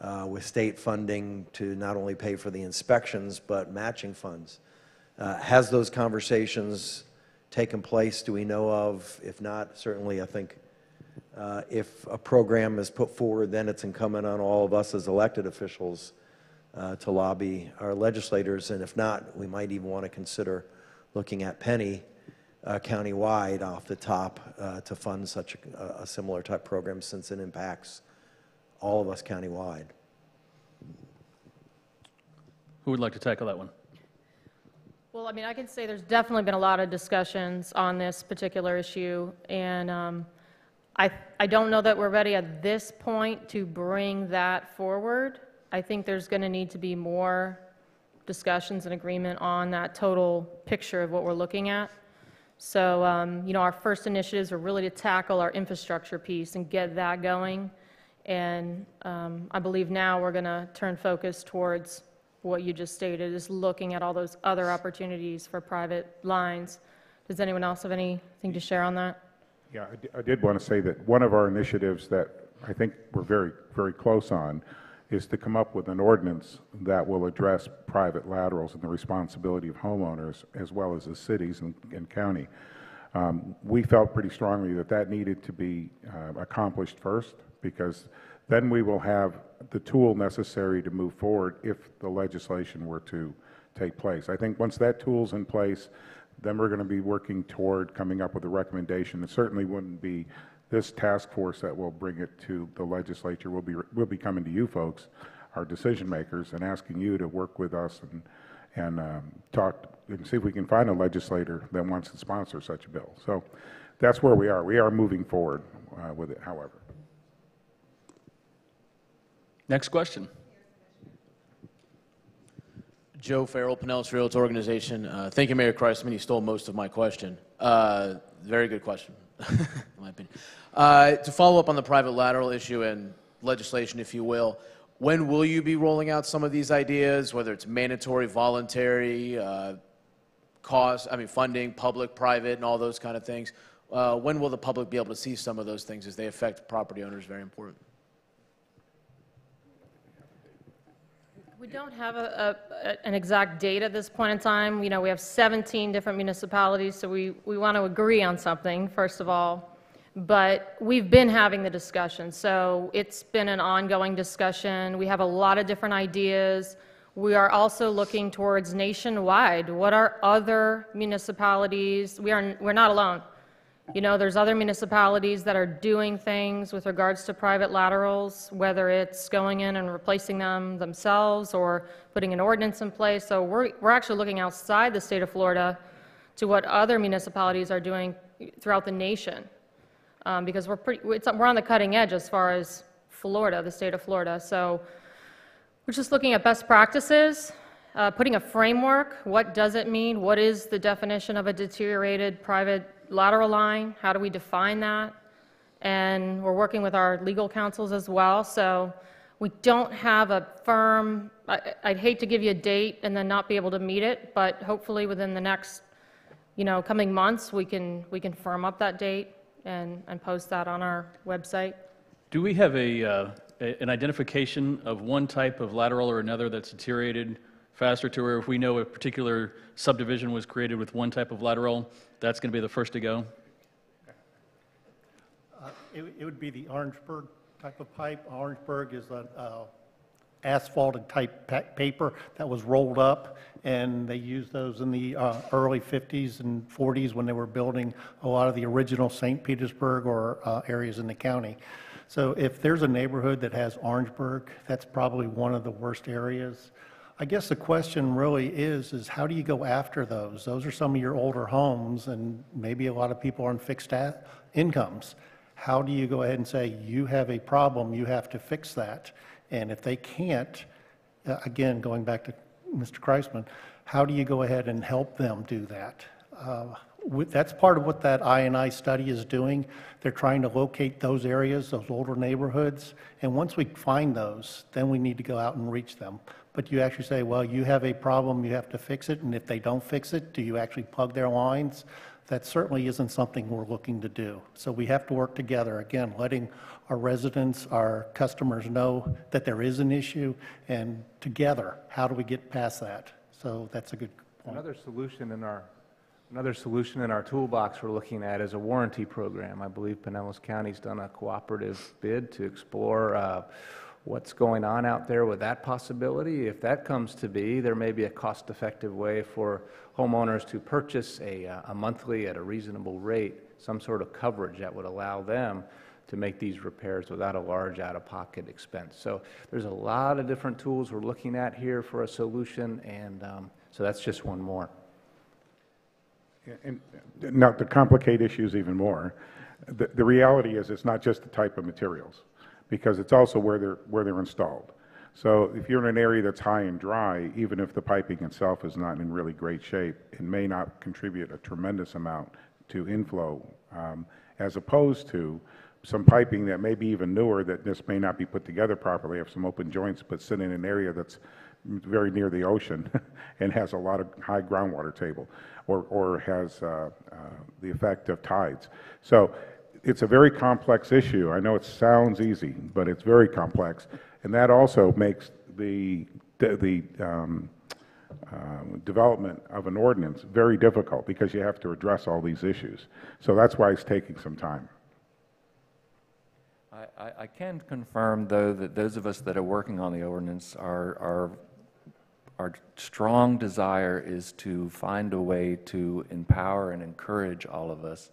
uh, with state funding to not only pay for the inspections, but matching funds. Uh, Has those conversations taken place? Do we know of? If not, certainly, I think uh, if a program is put forward, then it's incumbent on all of us as elected officials uh, to lobby our legislators, and if not, we might even want to consider looking at Penny uh, countywide off the top uh, to fund such a, a similar type program since it impacts all of us countywide. Who would like to tackle that one? Well, I mean, I can say there's definitely been a lot of discussions on this particular issue, and um, I, I don't know that we're ready at this point to bring that forward. I think there's going to need to be more discussions and agreement on that total picture of what we're looking at. So, um, you know, our first initiatives are really to tackle our infrastructure piece and get that going. And um, I believe now we're going to turn focus towards what you just stated, is looking at all those other opportunities for private lines. Does anyone else have anything to share on that? Yeah, I di- I did want to say that one of our initiatives that I think we're very, very close on, is to come up with an ordinance that will address private laterals and the responsibility of homeowners as well as the cities and, and county. Um, we felt pretty strongly that that needed to be uh, accomplished first because then we will have the tool necessary to move forward if the legislation were to take place. I think once that tool's in place, then we're going to be working toward coming up with a recommendation. It certainly wouldn't be this task force that will bring it to the legislature. We'll be, we'll be coming to you folks, our decision makers, and asking you to work with us and, and um, talk and see if we can find a legislator that wants to sponsor such a bill. So that's where we are. We are moving forward uh, with it, however. Next question. Joe Farrell, Pinellas Fields Organization. Uh, thank you, Mayor Kriseman. You stole most of my question. Uh, very good question, in my opinion. Uh, to follow up on the private lateral issue and legislation, if you will, when will you be rolling out some of these ideas, whether it's mandatory, voluntary, uh, cost, I mean, funding, public, private, and all those kind of things? Uh, when will the public be able to see some of those things as they affect property owners? Very important. We don't have a, a, an exact date at this point in time. You know, we have 17 different municipalities, so we, we want to agree on something, first of all. But we've been having the discussion, so it's been an ongoing discussion. We have a lot of different ideas. We are also looking towards nationwide. What are other municipalities? We are, we're not alone. You know, there's other municipalities that are doing things with regards to private laterals, whether it's going in and replacing them themselves or putting an ordinance in place. So we're, we're actually looking outside the state of Florida to what other municipalities are doing throughout the nation. Um, because we're pretty, we're on the cutting edge as far as Florida, the state of Florida. So we're just looking at best practices, uh, putting a framework. What does it mean? What is the definition of a deteriorated private lateral line? How do we define that? And we're working with our legal counsels as well. So we don't have a firm, I, I'd hate to give you a date and then not be able to meet it, but hopefully within the next, you know, coming months, we can, we can firm up that date and, and post that on our website. Do we have a, uh, a- an identification of one type of lateral or another that's deteriorated faster to where if we know a particular subdivision was created with one type of lateral, that's going to be the first to go? Uh, It it would be the Orangeburg type of pipe. Orangeburg is an uh, asphalted type pa- paper that was rolled up, and they used those in the uh, early 50s and 40s when they were building a lot of the original St. Petersburg or uh, areas in the county. So if there's a neighborhood that has Orangeburg, that's probably one of the worst areas. I guess the question really is, is how do you go after those? Those are some of your older homes, and maybe a lot of people are on fixed incomes. How do you go ahead and say, you have a problem, you have to fix that? And if they can't, uh, again, going back to Mr. Kriseman, how do you go ahead and help them do that? Uh, That's part of what that INI study is doing. They're trying to locate those areas, those older neighborhoods, and once we find those, then we need to go out and reach them. But you actually say, well, you have a problem, you have to fix it, and if they don't fix it, do you actually plug their lines? That certainly isn't something we're looking to do. So we have to work together, again, letting our residents, our customers know that there is an issue, and together, how do we get past that? So that's a good point. Another solution in our, another solution in our toolbox we're looking at is a warranty program. I believe Pinellas County's done a cooperative bid to explore uh, what's going on out there with that possibility. If that comes to be, there may be a cost-effective way for homeowners to purchase a, uh, a monthly at a reasonable rate, some sort of coverage that would allow them to make these repairs without a large out-of-pocket expense. So there's a lot of different tools we're looking at here for a solution, and um, so that's just one more. And now, to complicate issues even more, the, the reality is it's not just the type of materials, because it's also where they're, where they're installed. So if you're in an area that's high and dry, even if the piping itself is not in really great shape, it may not contribute a tremendous amount to inflow, um, as opposed to some piping that may be even newer that just may not be put together properly, have some open joints, but sit in an area that's very near the ocean and has a lot of high groundwater table or, or has uh, uh, the effect of tides. So it's a very complex issue. I know it sounds easy, but it's very complex. And that also makes the, the, um, uh, development of an ordinance very difficult because you have to address all these issues. So that's why it's taking some time. I, I, I can confirm, though, that those of us that are working on the ordinance are, are, our strong desire is to find a way to empower and encourage all of us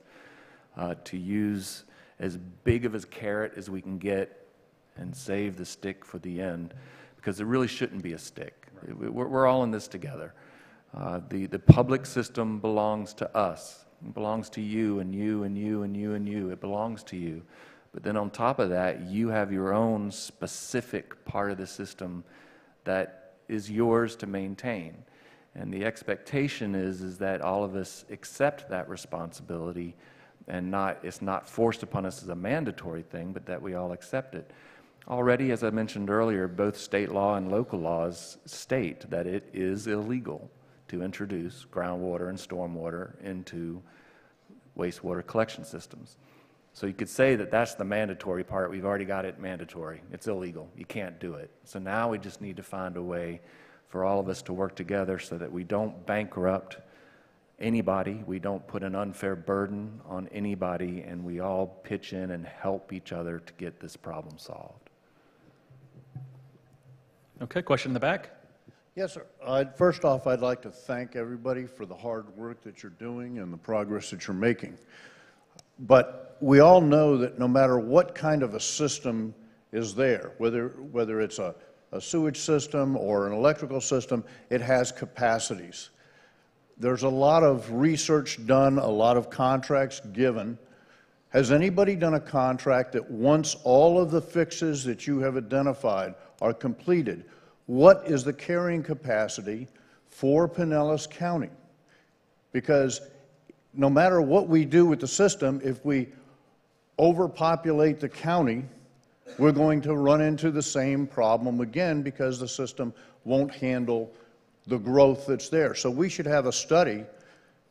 uh, to use as big of a carrot as we can get and save the stick for the end, because it really shouldn't be a stick. We're, we're all in this together. Uh, the, the public system belongs to us, it belongs to you and you and you and you and you. It belongs to you. But then on top of that, you have your own specific part of the system that is yours to maintain. And the expectation is, is that all of us accept that responsibility and not, it's not forced upon us as a mandatory thing, but that we all accept it. Already, as I mentioned earlier, both state law and local laws state that it is illegal to introduce groundwater and stormwater into wastewater collection systems. So you could say that that's the mandatory part. We've already got it mandatory. It's illegal. You can't do it. So now we just need to find a way for all of us to work together so that we don't bankrupt anybody, we don't put an unfair burden on anybody, and we all pitch in and help each other to get this problem solved. Okay, question in the back? Yes, sir. Uh, First off, I'd like to thank everybody for the hard work that you're doing and the progress that you're making. But we all know that no matter what kind of a system is there, whether, whether it's a, a sewage system or an electrical system, it has capacities. There's a lot of research done, a lot of contracts given. Has anybody done a contract that once all of the fixes that you have identified are completed, what is the carrying capacity for Pinellas County? Because no matter what we do with the system, if we overpopulate the county, we're going to run into the same problem again because the system won't handle the growth that's there. So we should have a study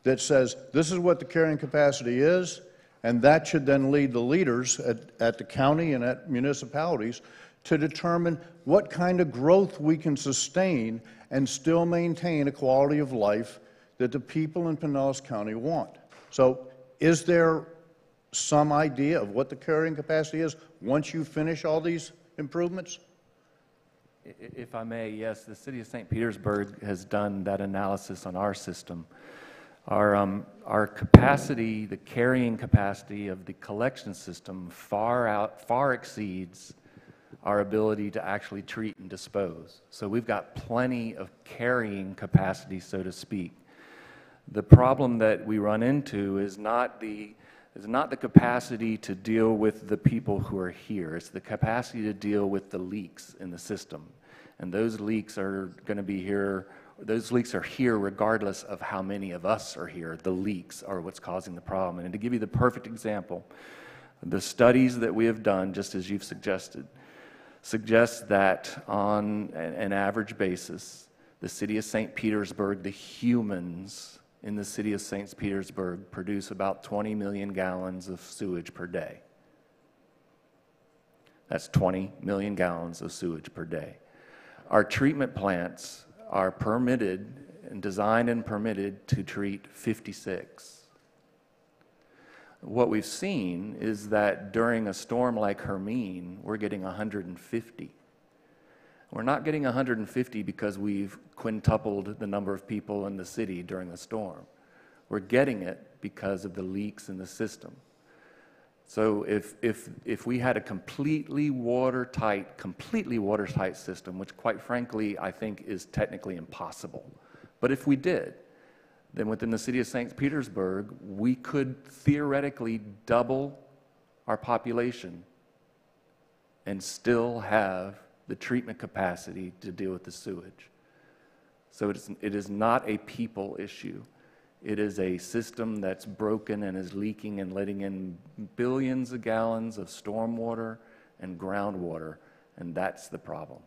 that says this is what the carrying capacity is, and that should then lead the leaders at, at the county and at municipalities to determine what kind of growth we can sustain and still maintain a quality of life that the people in Pinellas County want. So is there some idea of what the carrying capacity is once you finish all these improvements? If I may, yes, the city of St. Petersburg has done that analysis on our system. Our, um, our capacity, the carrying capacity of the collection system far out, far exceeds our ability to actually treat and dispose. So we've got plenty of carrying capacity, so to speak. The problem that we run into is not the, is not the capacity to deal with the people who are here. It's the capacity to deal with the leaks in the system. And those leaks are going to be here, those leaks are here regardless of how many of us are here. The leaks are what's causing the problem. And to give you the perfect example, the studies that we have done, just as you've suggested, suggest that on an average basis, the city of St. Petersburg, the humans in the city of St. Petersburg produce about 20 million gallons of sewage per day. That's 20 million gallons of sewage per day. Our treatment plants are permitted and designed and permitted to treat 56. What we've seen is that during a storm like Hermine, we're getting 150. We're not getting 150 because we've quintupled the number of people in the city during the storm. We're getting it because of the leaks in the system. So if, if, if we had a completely watertight, completely watertight system, which quite frankly I think is technically impossible, but if we did, then within the city of St. Petersburg, we could theoretically double our population and still have the treatment capacity to deal with the sewage. So it is, it is not a people issue. It is a system that's broken and is leaking and letting in billions of gallons of stormwater and groundwater, and that's the problem.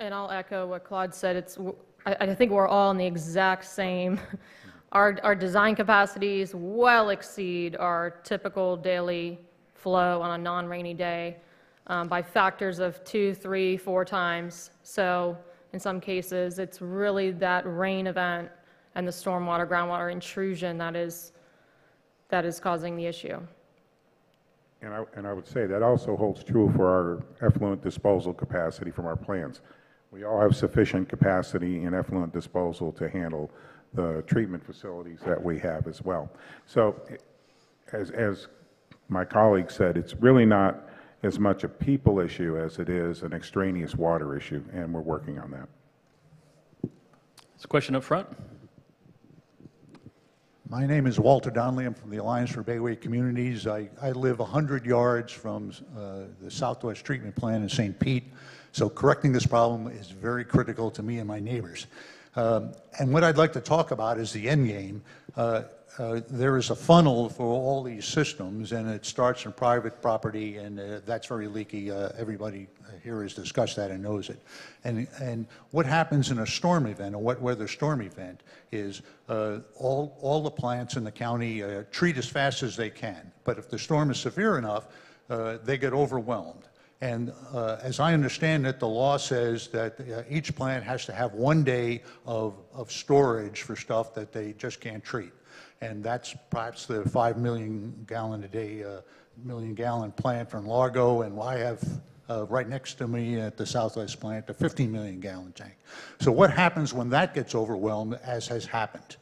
And I'll echo what Claude said. It's, I, I think we're all in the exact same Our, our design capacities well exceed our typical daily flow on a non-rainy day um, by factors of two, three, four times. So in some cases, it's really that rain event and the stormwater, groundwater intrusion that is, that is causing the issue. And I, and I would say that also holds true for our effluent disposal capacity from our plants. We all have sufficient capacity in effluent disposal to handle the treatment facilities that we have as well. So as, as my colleague said, it's really not as much a people issue as it is an extraneous water issue, and we're working on that. It's a question up front. My name is Walter Donnelly. I'm from the Alliance for Bayway Communities. I, I live 100 yards from uh, the Southwest Treatment Plant in St. Pete, so correcting this problem is very critical to me and my neighbors. Um, and what I'd like to talk about is the end game. Uh, uh, there is a funnel for all these systems, and it starts in private property, and uh, that's very leaky. Uh, everybody here has discussed that and knows it. And, and what happens in a storm event, a wet weather storm event, is uh, all, all the plants in the county uh, treat as fast as they can. But if the storm is severe enough, they get overwhelmed. And uh, as I understand it, the law says that uh, each plant has to have one day of, of storage for stuff that they just can't treat. And that's perhaps the 5 million gallon a day, uh, million gallon plant from Largo. And I have uh, right next to me at the Southwest plant a 15 million gallon tank. So what happens when that gets overwhelmed, as has happened?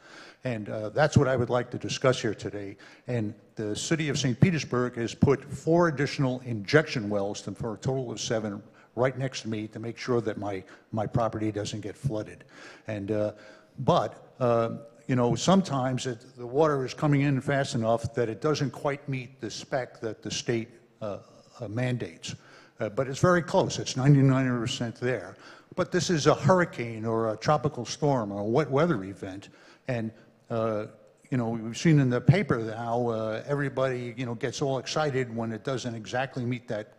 And uh, that's what I would like to discuss here today. And the city of St. Petersburg has put four additional injection wells for a total of seven right next to me to make sure that my, my property doesn't get flooded. And, uh, but, uh, you know, sometimes it, the water is coming in fast enough that it doesn't quite meet the spec that the state uh, uh, mandates. Uh, but it's very close. It's 99% there. But this is a hurricane or a tropical storm or a wet weather event. And uh, you know, we've seen in the paper how uh, everybody, you know, gets all excited when it doesn't exactly meet that,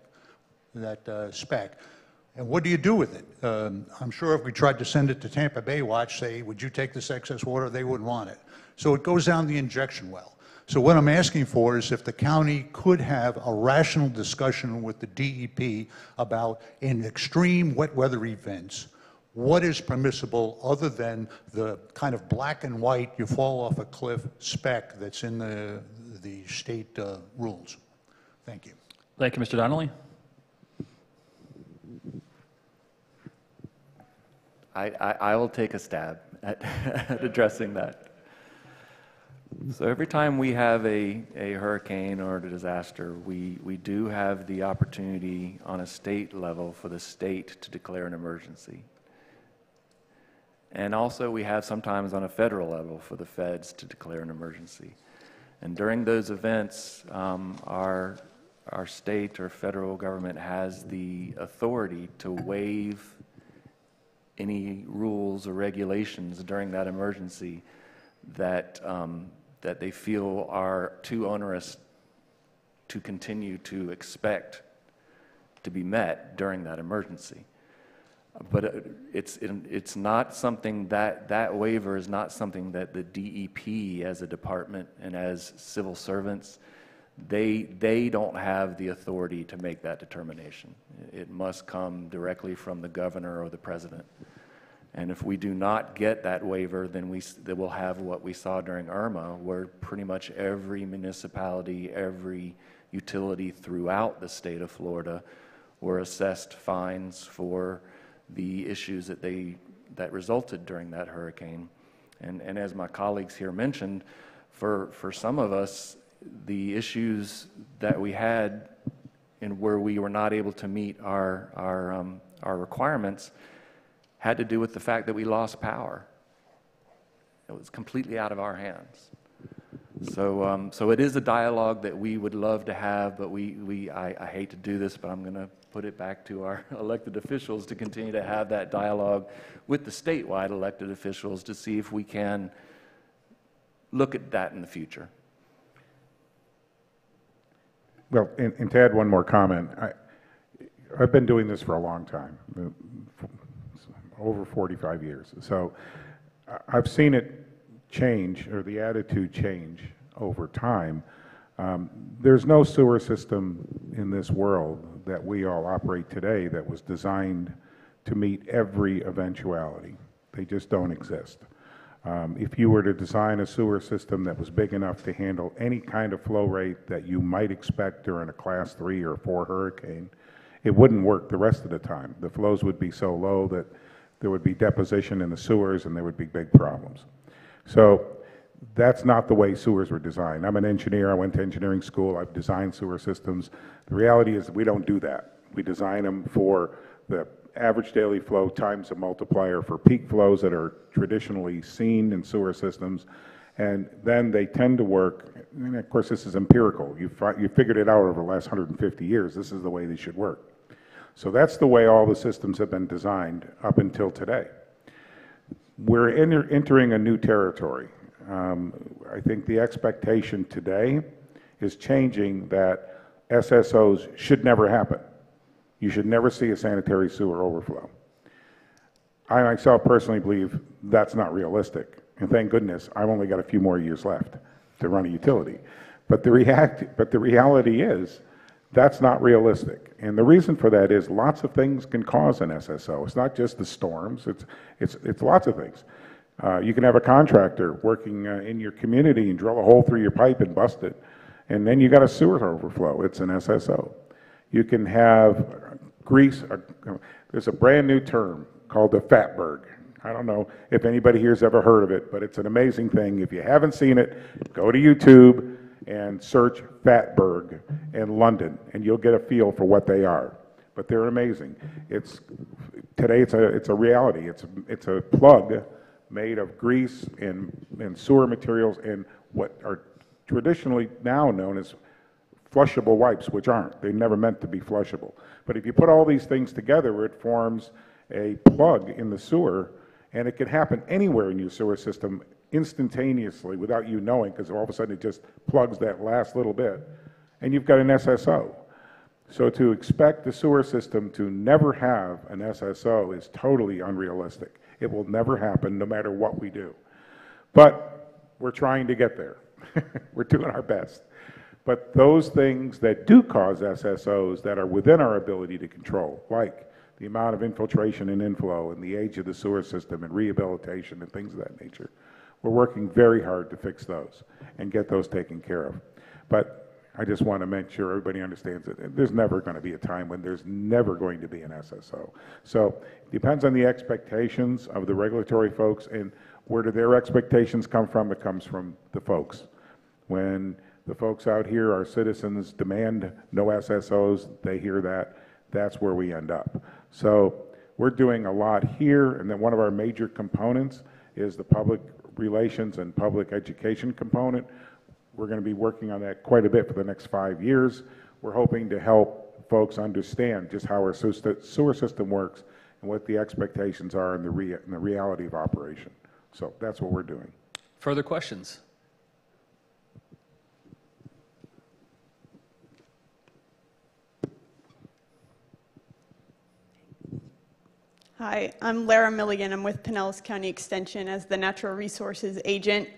that uh, spec. And what do you do with it? Um, I'm sure if we tried to send it to Tampa Bay Watch, say, would you take this excess water? They wouldn't want it. So it goes down the injection well. So what I'm asking for is if the county could have a rational discussion with the DEP about in extreme wet weather events, what is permissible other than the kind of black and white, you fall off a cliff spec that's in the, the state uh, rules? Thank you. Thank you, Mr. Donnelly. I, I, I will take a stab at, at addressing that. So every time we have a, a hurricane or a disaster, we, we do have the opportunity on a state level for the state to declare an emergency. And also, we have sometimes on a federal level for the feds to declare an emergency. And during those events, um, our, our state or federal government has the authority to waive any rules or regulations during that emergency that, um, that they feel are too onerous to continue to expect to be met during that emergency. But uh, it's, it, it's not something that, that waiver is not something that the DEP as a department and as civil servants, they, they don't have the authority to make that determination. It must come directly from the governor or the president. And if we do not get that waiver, then we then we'll have what we saw during Irma, where pretty much every municipality, every utility throughout the state of Florida were assessed fines for the issues that they that resulted during that hurricane. And, and as my colleagues here mentioned, for, for some of us, the issues that we had and where we were not able to meet our, our, um, our requirements had to do with the fact that we lost power. It was completely out of our hands. So, um, so it is a dialogue that we would love to have, but we, we I, I hate to do this, but I'm going to put it back to our elected officials to continue to have that dialogue with the statewide elected officials to see if we can look at that in the future. Well, and, and to add one more comment, I, I've been doing this for a long time, over 45 years. So I've seen it change or the attitude change over time. Um, There's no sewer system in this world that we all operate today that was designed to meet every eventuality. They just don't exist. Um, If you were to design a sewer system that was big enough to handle any kind of flow rate that you might expect during a Class 3 or 4 hurricane, it wouldn't work the rest of the time. The flows would be so low that there would be deposition in the sewers and there would be big problems. So that's not the way sewers were designed. I'm an engineer, I went to engineering school, I've designed sewer systems. The reality is we don't do that. We design them for the average daily flow times a multiplier for peak flows that are traditionally seen in sewer systems. And then they tend to work, and of course this is empirical. You, you figured it out over the last 150 years. This is the way they should work. So that's the way all the systems have been designed up until today. We're enter- entering a new territory. Um, I think the expectation today is changing that SSOs should never happen. You should never see a sanitary sewer overflow. I myself personally believe that's not realistic. And thank goodness, I've only got a few more years left to run a utility. But the, react, but the reality is, that's not realistic. And the reason for that is lots of things can cause an SSO. It's not just the storms, it's, it's, it's lots of things. Uh, you can have a contractor working uh, in your community and drill a hole through your pipe and bust it, and then you got a sewer overflow. It's an SSO. You can have grease, uh, there's a brand new term called the fatberg. I don't know if anybody here's ever heard of it, but it's an amazing thing. If you haven't seen it, go to YouTube and search Fatberg in London, and you'll get a feel for what they are. But they're amazing. It's, today it's a, it's a reality. It's, it's a plug made of grease and, and sewer materials and what are traditionally now known as flushable wipes, which aren't. They're never meant to be flushable. But if you put all these things together, it forms a plug in the sewer, and it can happen anywhere in your sewer system instantaneously without you knowing, because all of a sudden it just plugs that last little bit, and you've got an SSO. So to expect the sewer system to never have an SSO is totally unrealistic. It will never happen, no matter what we do. But we're trying to get there. we're doing our best. But those things that do cause SSOs that are within our ability to control, like the amount of infiltration and inflow and the age of the sewer system and rehabilitation and things of that nature, we're working very hard to fix those and get those taken care of. But I just want to make sure everybody understands that there's never going to be a time when there's never going to be an SSO. So it depends on the expectations of the regulatory folks and where do their expectations come from? It comes from the folks. When the folks out here, our citizens, demand no SSOs, they hear that, that's where we end up. So we're doing a lot here, and then one of our major components is the public relations and public education component. We're going to be working on that quite a bit for the next five years. We're hoping to help folks understand just how our sewer system works and what the expectations are and the, rea and the reality of operation. So that's what we're doing. Further questions? Hi, I'm Lara Milligan. I'm with Pinellas County Extension as the Natural Resources Agent.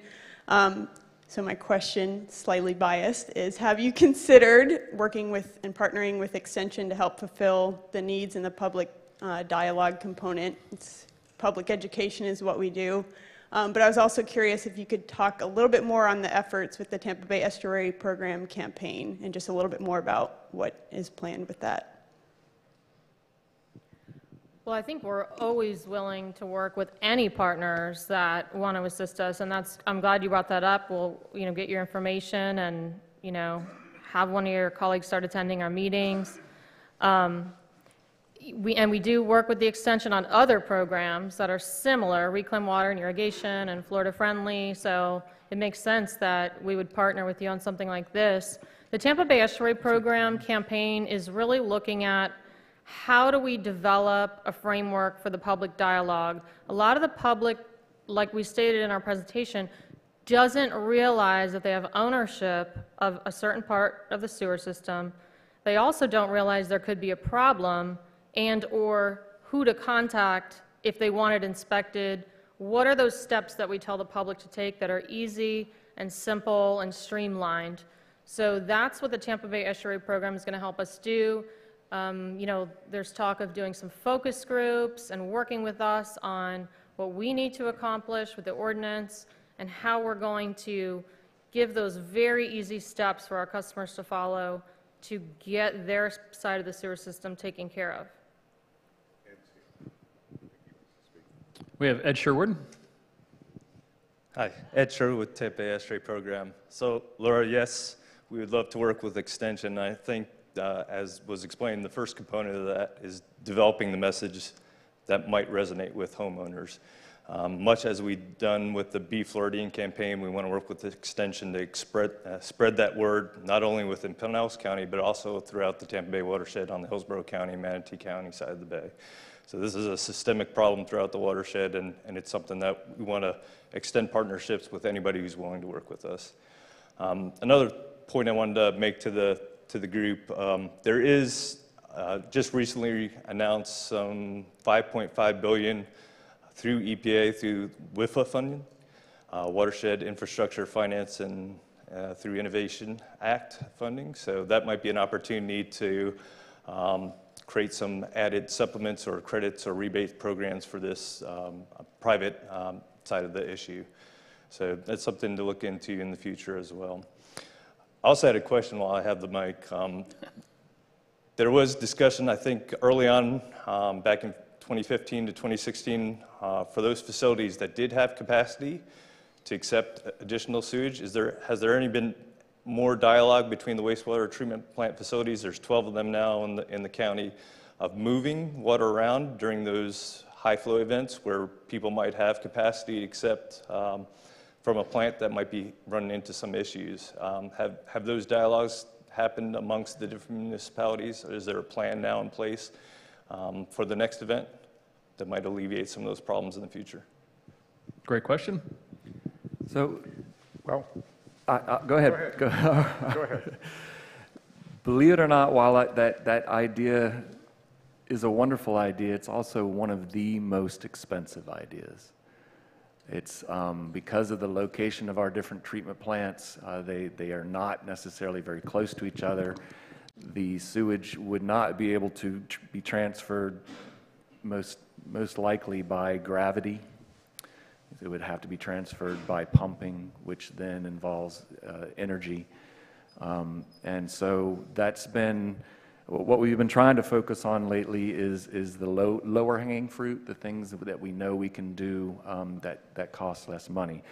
Um, so my question, slightly biased, is have you considered working with and partnering with Extension to help fulfill the needs in the public uh, dialogue component? It's, public education is what we do. Um, but I was also curious if you could talk a little bit more on the efforts with the Tampa Bay Estuary Program campaign and just a little bit more about what is planned with that. Well, I think we're always willing to work with any partners that want to assist us, and that's, I'm glad you brought that up. We'll, you know, get your information and, you know, have one of your colleagues start attending our meetings. Um, we, and we do work with the extension on other programs that are similar, Reclaim Water and Irrigation and Florida Friendly, so it makes sense that we would partner with you on something like this. The Tampa Bay Estuary Program campaign is really looking at how do we develop a framework for the public dialogue? A lot of the public, like we stated in our presentation, doesn't realize that they have ownership of a certain part of the sewer system. They also don't realize there could be a problem and or who to contact if they want it inspected what are those steps that we tell the public to take that are easy and simple and streamlined? So that's what the Tampa Bay Estuary Program is going to help us do. Um, you know, there's talk of doing some focus groups and working with us on what we need to accomplish with the ordinance and how we're going to give those very easy steps for our customers to follow to get their side of the sewer system taken care of. We have Ed Sherwood. Hi, Ed Sherwood with Tampa Bay Estuary Program. So, Laura, yes, we would love to work with Extension. I think, uh, as was explained, the first component of that is developing the message that might resonate with homeowners. Um, much as we've done with the Be Floridian campaign, we want to work with the Extension to spread, uh, spread that word not only within Pinellas County, but also throughout the Tampa Bay watershed on the Hillsborough County, Manatee County side of the bay. So this is a systemic problem throughout the watershed, and, and it's something that we want to extend partnerships with anybody who's willing to work with us. Um, another point I wanted to make to the, to the group, um, there is uh, just recently announced some 5.5 billion through EPA through WIFIA funding, uh, Watershed Infrastructure Finance and uh, through Innovation Act funding. So that might be an opportunity to um, create some added supplements or credits or rebate programs for this um, private um, side of the issue. So that's something to look into in the future as well. I also had a question while I have the mic. Um, there was discussion, I think, early on, um, back in 2015 to 2016, uh, for those facilities that did have capacity to accept additional sewage. Is there, has there any been more dialogue between the wastewater treatment plant facilities, there's 12 of them now in the, in the county, of moving water around during those high flow events where people might have capacity except um, from a plant that might be running into some issues. Um, have, have those dialogues happened amongst the different municipalities? Or is there a plan now in place um, for the next event that might alleviate some of those problems in the future? Great question. So, well, I, I, go ahead. Go ahead. Go ahead. Believe it or not, while I, that, that idea is a wonderful idea, it's also one of the most expensive ideas. It's um, because of the location of our different treatment plants, uh, they, they are not necessarily very close to each other. The sewage would not be able to tr be transferred most, most likely by gravity it would have to be transferred by pumping, which then involves uh, energy. Um, and so that's been what we've been trying to focus on lately is, is the low, lower hanging fruit, the things that we know we can do um, that, that cost less money.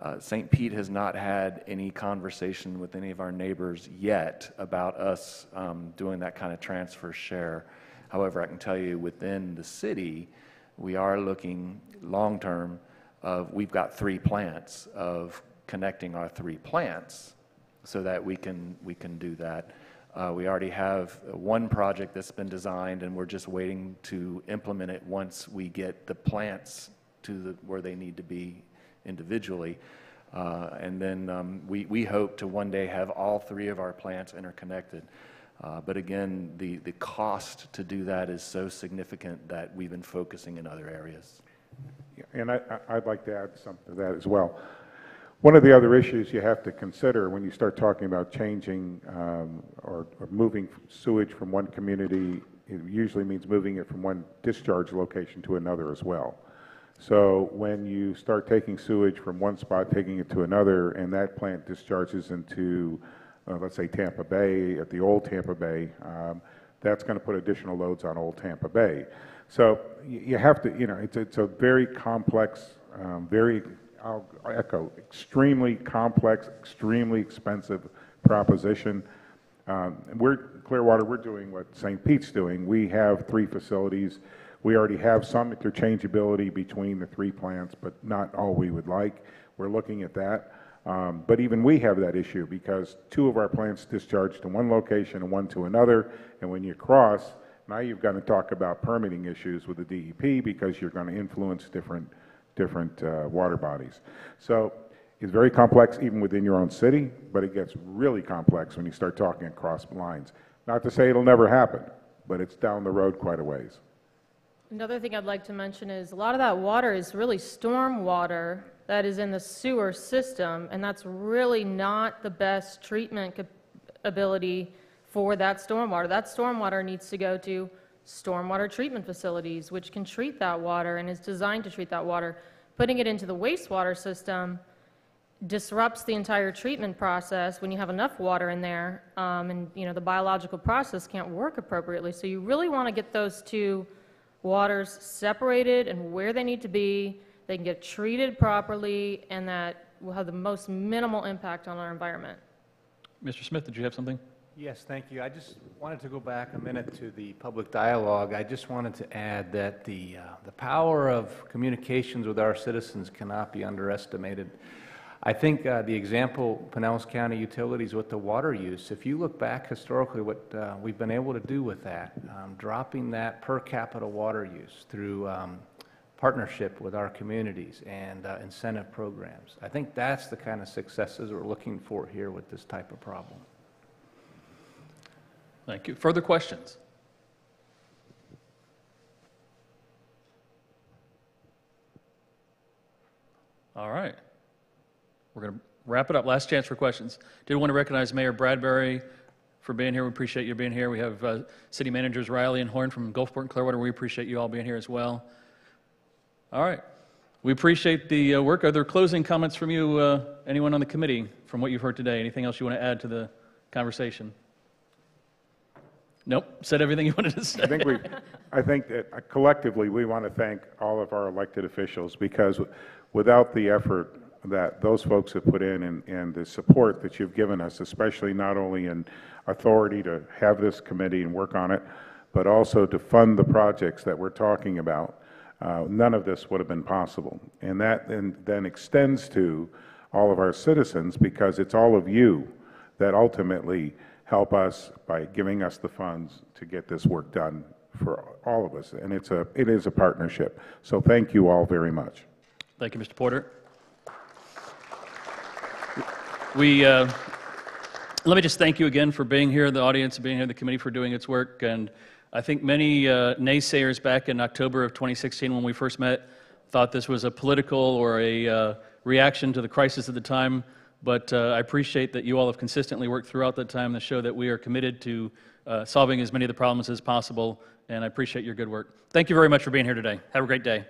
Uh, St. Pete has not had any conversation with any of our neighbors yet about us um, doing that kind of transfer share. However, I can tell you within the city, we are looking long term of we've got three plants of connecting our three plants so that we can we can do that. Uh, we already have one project that's been designed, and we're just waiting to implement it once we get the plants to the, where they need to be individually. Uh, and then um, we, we hope to one day have all three of our plants interconnected. Uh, but again, the, the cost to do that is so significant that we've been focusing in other areas. And I, I'd like to add something to that as well. One of the other issues you have to consider when you start talking about changing um, or, or, moving sewage from one community, it usually means moving it from one discharge location to another as well. So when you start taking sewage from one spot, taking it to another, and that plant discharges into, uh, let's say, Tampa Bay, at the old Tampa Bay, um, that's going to put additional loads on old Tampa Bay. So you have to, you know, it's, it's a very complex, um, very, I'll echo, extremely complex, extremely expensive proposition. Um, we're, Clearwater, we're doing what St. Pete's doing. We have three facilities. We already have some interchangeability between the three plants, but not all we would like. We're looking at that. Um, but even we have that issue because two of our plants discharge to one location and one to another. And when you cross, now you've got to talk about permitting issues with the DEP because you're going to influence different, different uh, water bodies. So it's very complex even within your own city, but it gets really complex when you start talking across lines. Not to say it'll never happen, but it's down the road quite a ways. Another thing I'd like to mention is a lot of that water is really storm water that is in the sewer system, and that's really not the best treatment ability for that stormwater. That stormwater needs to go to stormwater treatment facilities, which can treat that water and is designed to treat that water. Putting it into the wastewater system disrupts the entire treatment process when you have enough water in there, um, and, you know, the biological process can't work appropriately. So you really want to get those two waters separated and where they need to be, they can get treated properly, and that will have the most minimal impact on our environment. Mr. Smith, did you have something? Yes, thank you. I just wanted to go back a minute to the public dialogue. I just wanted to add that the, uh, the power of communications with our citizens cannot be underestimated. I think uh, the example, Pinellas County Utilities with the water use, if you look back historically, what uh, we've been able to do with that, um, dropping that per capita water use through um, partnership with our communities and uh, incentive programs. I think that's the kind of successes we're looking for here with this type of problem. Thank you. Further questions? All right. We're going to wrap it up. Last chance for questions. Did want to recognize Mayor Bradbury for being here. We appreciate you being here. We have uh, City Managers Riley and Horne from Gulfport and Clearwater. We appreciate you all being here as well. All right. We appreciate the uh, work. Are there closing comments from you, uh, anyone on the committee, from what you've heard today? Anything else you want to add to the conversation? Nope. Said everything you wanted to say. I think we, I think that uh, collectively, we want to thank all of our elected officials because without the effort that those folks have put in and, and the support that you've given us, especially not only in authority to have this committee and work on it, but also to fund the projects that we're talking about, uh, none of this would have been possible. And that then, then extends to all of our citizens because it's all of you that ultimately help us by giving us the funds to get this work done for all of us. And it's a, it is a partnership. So thank you all very much. Thank you, Mr. Porter. We, uh, let me just thank you again for being here, the audience, being here, the committee for doing its work. And I think many uh, naysayers back in October of 2016 when we first met thought this was a political or a uh, reaction to the crisis at the time. But uh, I appreciate that you all have consistently worked throughout that time to show that we are committed to uh, solving as many of the problems as possible. And I appreciate your good work. Thank you very much for being here today. Have a great day.